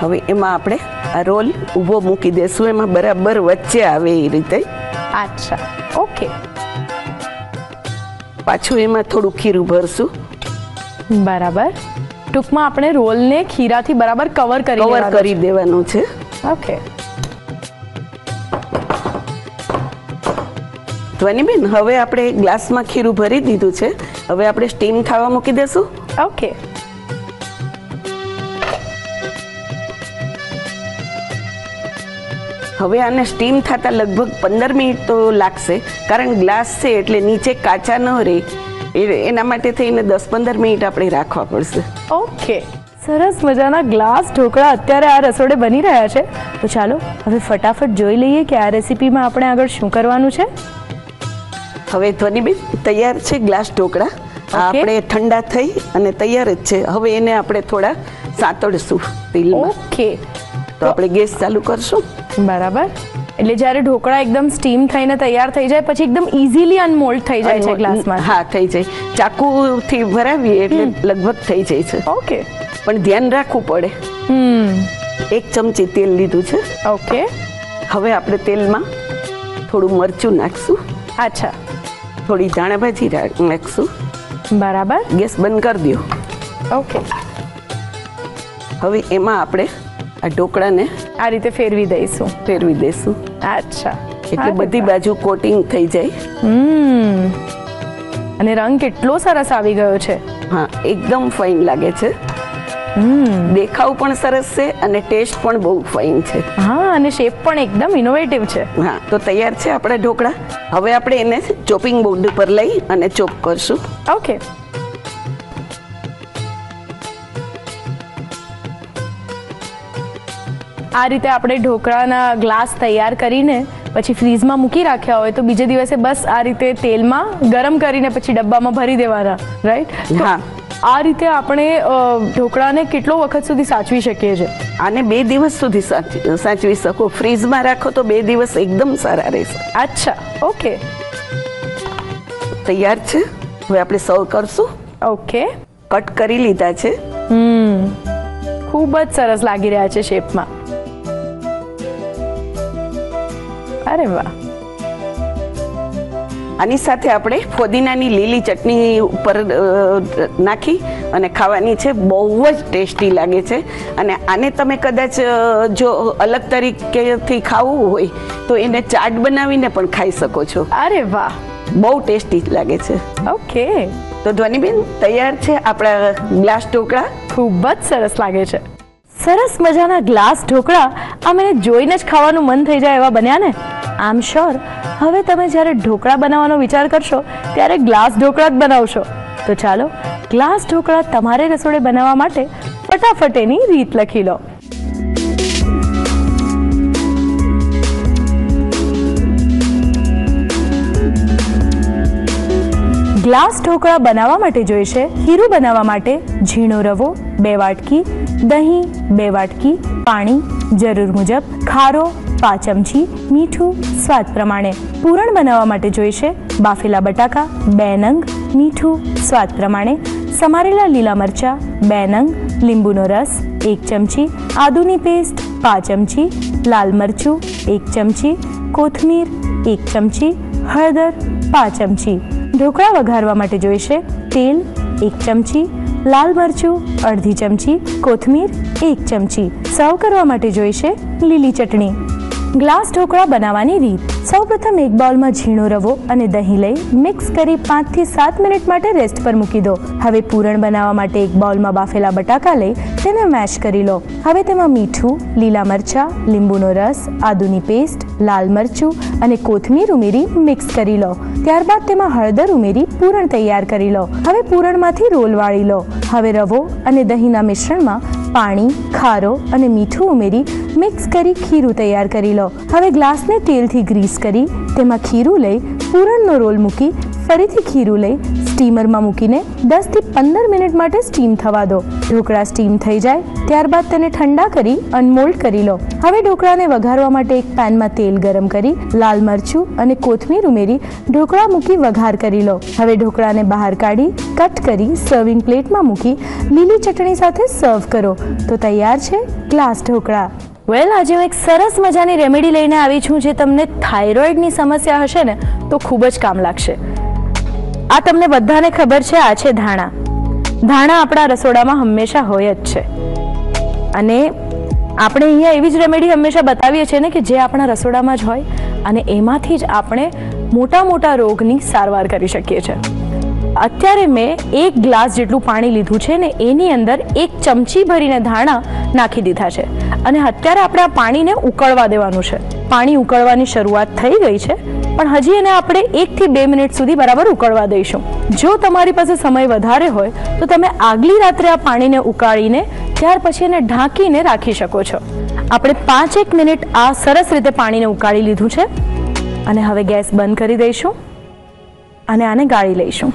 હવે એમાં આપણે આ રોલ ઊભો મૂકી દેશું. એમાં બરાબર વચ્ચે આવે એ રીતે. અચ્છા. ઓકે. પાછું એમાં થોડું ખીરું ભરશું. બરાબર. ટૂંકમાં આપણે રોલને ખીરાથી બરાબર કવર કરી કવર કરી દેવાનું છે. ઓકે ધ્વનિબેન હવે આપણે ગ્લાસમાં ખીરું ભરી દીધું છે. હવે આપણે સ્ટીમ થવા મૂકી દેશું. ઓકે હવે આને સ્ટીમ થતા લગભગ પંદર મિનિટ તો લાગશે કારણ ગ્લાસ છે એટલે નીચે કાચા ન રહે. એના માટે થઈને દસ પંદર મિનિટ આપણે રાખવા પડશે. ઓકે. સરસ મજાના ગ્લાસ ઢોકળા અત્યારે આ રસોડે બની રહ્યા છે. તો ચાલો હવે ફટાફટ જોઈ લઈએ કે આ રેસીપીમાં આપણે આગળ શું કરવાનું છે. હવે ધ્વનિબેન તૈયાર છે ગ્લાસ ઢોકળા. આ આપણે ઠંડા થઈ અને તૈયાર જ છે. હવે એને આપણે થોડા સાતડશું તેલમાં. ઓકે. તો આપણે ગેસ ચાલુ કરશું. બરાબર. એટલે જ્યારે ઢોકળા એકદમ સ્ટીમ થઈને તૈયાર થઈ જાય પછી એકદમ ઇઝીલી અનમોલ્ડ થઈ જાય છે ગ્લાસમાં. હા થઈ જાય. ચાકુથી ભરાવીએ એટલે લગભગ થઈ જાય છે. ઓકે. પણ ધ્યાન રાખવું પડે. હમ. એક ચમચી તેલ લીધું છે. ઓકે. હવે આપણે તેલમાં થોડું મરચું નાખશું. અચ્છા. થોડી ધાણાભાજી રા- નાખશું. બરાબર. ગેસ બંધ કરી દો ઓકે. હવે એમાં આપણે આ ઢોકળાને આ રીતે ફેરવી દઈશું. ફેરવી દઈશું. અચ્છા. એટલે બધી બાજુ કોટિંગ થઈ જાય. હમ. અને રંગ કેટલો સરસ આવી ગયો છે. હા એકદમ ફાઇન લાગે છે. દેખાવ પણ સરસ છે અને ટેસ્ટ પણ બહુ ફાઇન છે. હા અને શેપ પણ એકદમ ઇનોવેટિવ છે. હા તો તૈયાર છે આપણા ઢોકળા? હવે આપણે એને ચોપિંગ બોર્ડ ઉપર લઈ અને ચોપ કરશું. ઓકે આ રીતે આપણે ઢોકળાના ગ્લાસ તૈયાર કરીને પછી ફ્રીઝમાં મૂકી રાખ્યા હોય તો બીજે દિવસે બસ આ રીતે તેલમાં ગરમ કરીને પછી ડબ્બામાં ભરી દેવાના રાઈટ હા. આ રીતે આપણે ઢોકળાને કેટલો વખત સુધી સાચવી શકીએ છીએ આને બે દિવસ સુધી સાચવી શકો. ફ્રીઝમાં રાખો તો બે દિવસ એકદમ સારા રહેશે. અચ્છા ઓકે. તૈયાર છે? હવે આપણે સર્વ કરશું. ઓકે. કટ કરી લીધા છે. હમ. ખૂબ જ સરસ લાગી રહ્યા છે શેપમાં. અરે વાહ. આની સાથે આપણે ફોદીનાની લીલી ચટણી ઉપર નાખી અને ખાવાની છે. બહુ જ ટેસ્ટી લાગે છે. અને આને તમે કદાચ જો અલગ તરીકેથી ખાવું હોય તો એને ચાટ બનાવીને પણ ખાઈ શકો છો. અરે વાહ. બહુ ટેસ્ટી લાગે છે. ઓકે. તો ધ્વનિબેન તૈયાર છે આપણા ગ્લાસ ઢોકળા? ખૂબ જ સરસ લાગે છે. સરસ મજાના ગ્લાસ ઢોકળા આ મને જોઈને જ ખાવાનું મન થઈ જાય એવા બન્યા ને? આમ શ્યોર હવે તમે જ્યારે ઢોકળા બનાવવાનો વિચાર કરશો, ત્યારે ગ્લાસ ઢોકળા જ બનાવશો. તો ચાલો, ગ્લાસ ઢોકળા તમારે રસોડે બનાવવા માટે ફટાફટ એની રીત લખી લો. ગ્લાસ ઢોકળા બનાવવા માટે જોઈશે ખીરું બનાવવા માટે ઝીણો રવો, બે વાટકી દહીં, બે વાટકી પાણી, જરૂર મુજબ ખારો, પાંચ ચમચી મીઠું, સ્વાદ પ્રમાણે. પૂરણ બનાવવા માટે જોઈશે બાફેલા બટાકા, બે નંગ મીઠું, સ્વાદ પ્રમાણે. સમારેલા લીલા મરચાં, બે નંગ લીંબુનો રસ, એક ચમચી આદુની પેસ્ટ, પાંચ ચમચી લાલ મરચું, એક ચમચી કોથમીર, એક ચમચી હળદર, પાંચ ચમચી ઢોકળા વઘારવા માટે જોઈશે તેલ એક ચમચી, લાલ મરચું, અડધી ચમચી, કોથમીર એક ચમચી. સર્વ કરવા માટે જોઈશે લીલી ચટણી. ગ્લાસ ઢોકળા બનાવવાની રીત. સૌપ્રથમ એક બાઉલમાં ઝીણો રવો અને દહીં લઈ મિક્સ કરી પાંચથી સાત મિનિટ માટે રેસ્ટ પર મૂકી દો. હવે પૂરણ બનાવવા માટે એક બાઉલમાં બાફેલા બટાકા લઈ તેને મેશ કરી લો. હવે તેમાં મીઠું, લીલા મરચાં, લીંબુનો રસ, આદુની પેસ્ટ, લાલ મરચું અને કોથમીર ઉમેરી મિક્સ કરી લો. ત્યારબાદ તેમાં હળદર ઉમેરી પૂરણ તૈયાર કરી લો. હવે પૂરણમાંથી રોલ વાળી લો. હવે રવો અને દહીંના મિશ્રણમાં પાણી, ખારો અને મીઠું ઉમેરી મિક્સ કરી ખીરું તૈયાર કરી લો. હવે ગ્લાસને તેલથી ગ્રીસ કરી, તેમાં ખીરું લઈ પૂરણનો રોલ મૂકી ફરીથી ખીરું લઈ સ્ટીમરમાં મૂકીને દસથી પંદર મિનિટ માટે સ્ટીમ થવા દો. ઢોકળા સ્ટીમ થઈ જાય, ત્યારબાદ તેને ઠંડા કરી અનમોલ્ડ કરી લો. હવે ઢોકળાને વઘારવા માટે એક પેનમાં તેલ ગરમ કરી, લાલ મરચું અને કોથમીર ઉમેરી ઢોકળા મૂકી વઘાર કરી લો. હવે ઢોકળાને બહાર કાઢી, કટ કરી સર્વિંગ પ્લેટમાં મૂકી લીલી ચટણી સાથે સર્વ કરો. તો તૈયાર છે ગ્લાસ ઢોકળા. વેલ આજે હું એક સરસ મજાની રેમેડી લઈને આવી છું જે તમને થાઇરોઇડની સમસ્યા હશે ને, તો ખૂબ જ કામ લાગશે. આ તમને બધાને ખબર છે, આ છે ધાણા. ધાણા આપણા રસોડામાં હંમેશા હોય જ છે. અને આપણે અહીંયા એવી જ રેમેડી હંમેશા બતાવીએ છીએ ને કે જે આપણા રસોડામાં જ હોય અને એમાંથી જ આપણે મોટા મોટા રોગની સારવાર કરી શકીએ છીએ. અત્યારે મેં એક ગ્લાસ જેટલું પાણી લીધું છે ને એની અંદર એક ચમચી ભરીને ધાણા નાખી દીધા છે. અને અત્યારે આપણે આ પાણીને ઉકળવા દેવાનું છે. પાણી ઉકળવાની શરૂઆત થઈ ગઈ છે, પણ હજી એને આપણે એકથી બે મિનિટ સુધી બરાબર ઉકળવા દઈશું. જો તમારી પાસે સમય વધારે હોય, તો તમે આગલી રાત્રે આ પાણીને ઉકાળીને ત્યાર પછી એને ઢાંકીને રાખી શકો છો. આપણે પાંચેક મિનિટ આ સરસ રીતે પાણીને ઉકાળી લીધું છે. અને હવે ગેસ બંધ કરી દઈશું. અને આને ગાળી લઈશું.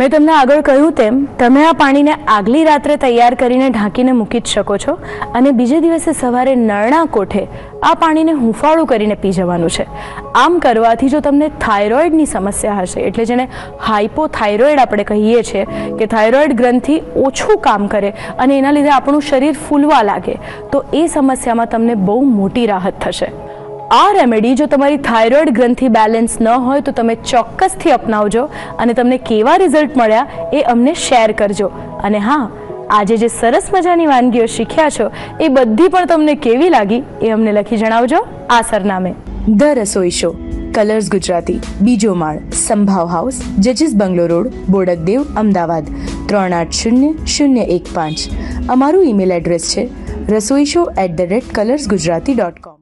મેં તમને આગળ કહ્યું તેમ, તમે આ પાણીને આગલી રાત્રે તૈયાર કરીને ઢાંકીને મૂકી જ શકો છો અને બીજે દિવસે સવારે નરણા કોઠે આ પાણીને હુંફાળું કરીને પી જવાનું છે. આમ કરવાથી જો તમને થાઇરોઇડની સમસ્યા હશે, એટલે જેને હાઇપોથાઇરોઇડ આપણે કહીએ છીએ કે થાઇરોઇડ ગ્રંથિ ઓછું કામ કરે અને એના લીધે આપણું શરીર ફૂલવા લાગે, તો એ સમસ્યામાં તમને બહુ મોટી રાહત થશે. આ રેમેડી જો તમારી થાઇરોઇડ ગ્રંથિ બેલેન્સ ન હોય તો તમે ચોક્કસથી અપનાવજો અને તમને કેવા રિઝલ્ટ મળ્યા એ અમને શેર કરજો. અને હા, આજે જે સરસ મજાની વાનગીઓ શીખ્યા છો, એ બધી પણ તમને કેવી લાગી એ અમને લખી જણાવજો. આ સરનામે. ધ રસોઈ શો, કલર્સ ગુજરાતી, બીજો માળ, સંભાવ હાઉસ, જજીસ બંગલો રોડ, બોડકદેવ, અમદાવાદ, ત્રણ આઠ શૂન્ય શૂન્ય એક પાંચ. અમારું ઈમેલ એડ્રેસ છે, Rasoi show at the rate Colors Gujarati dot com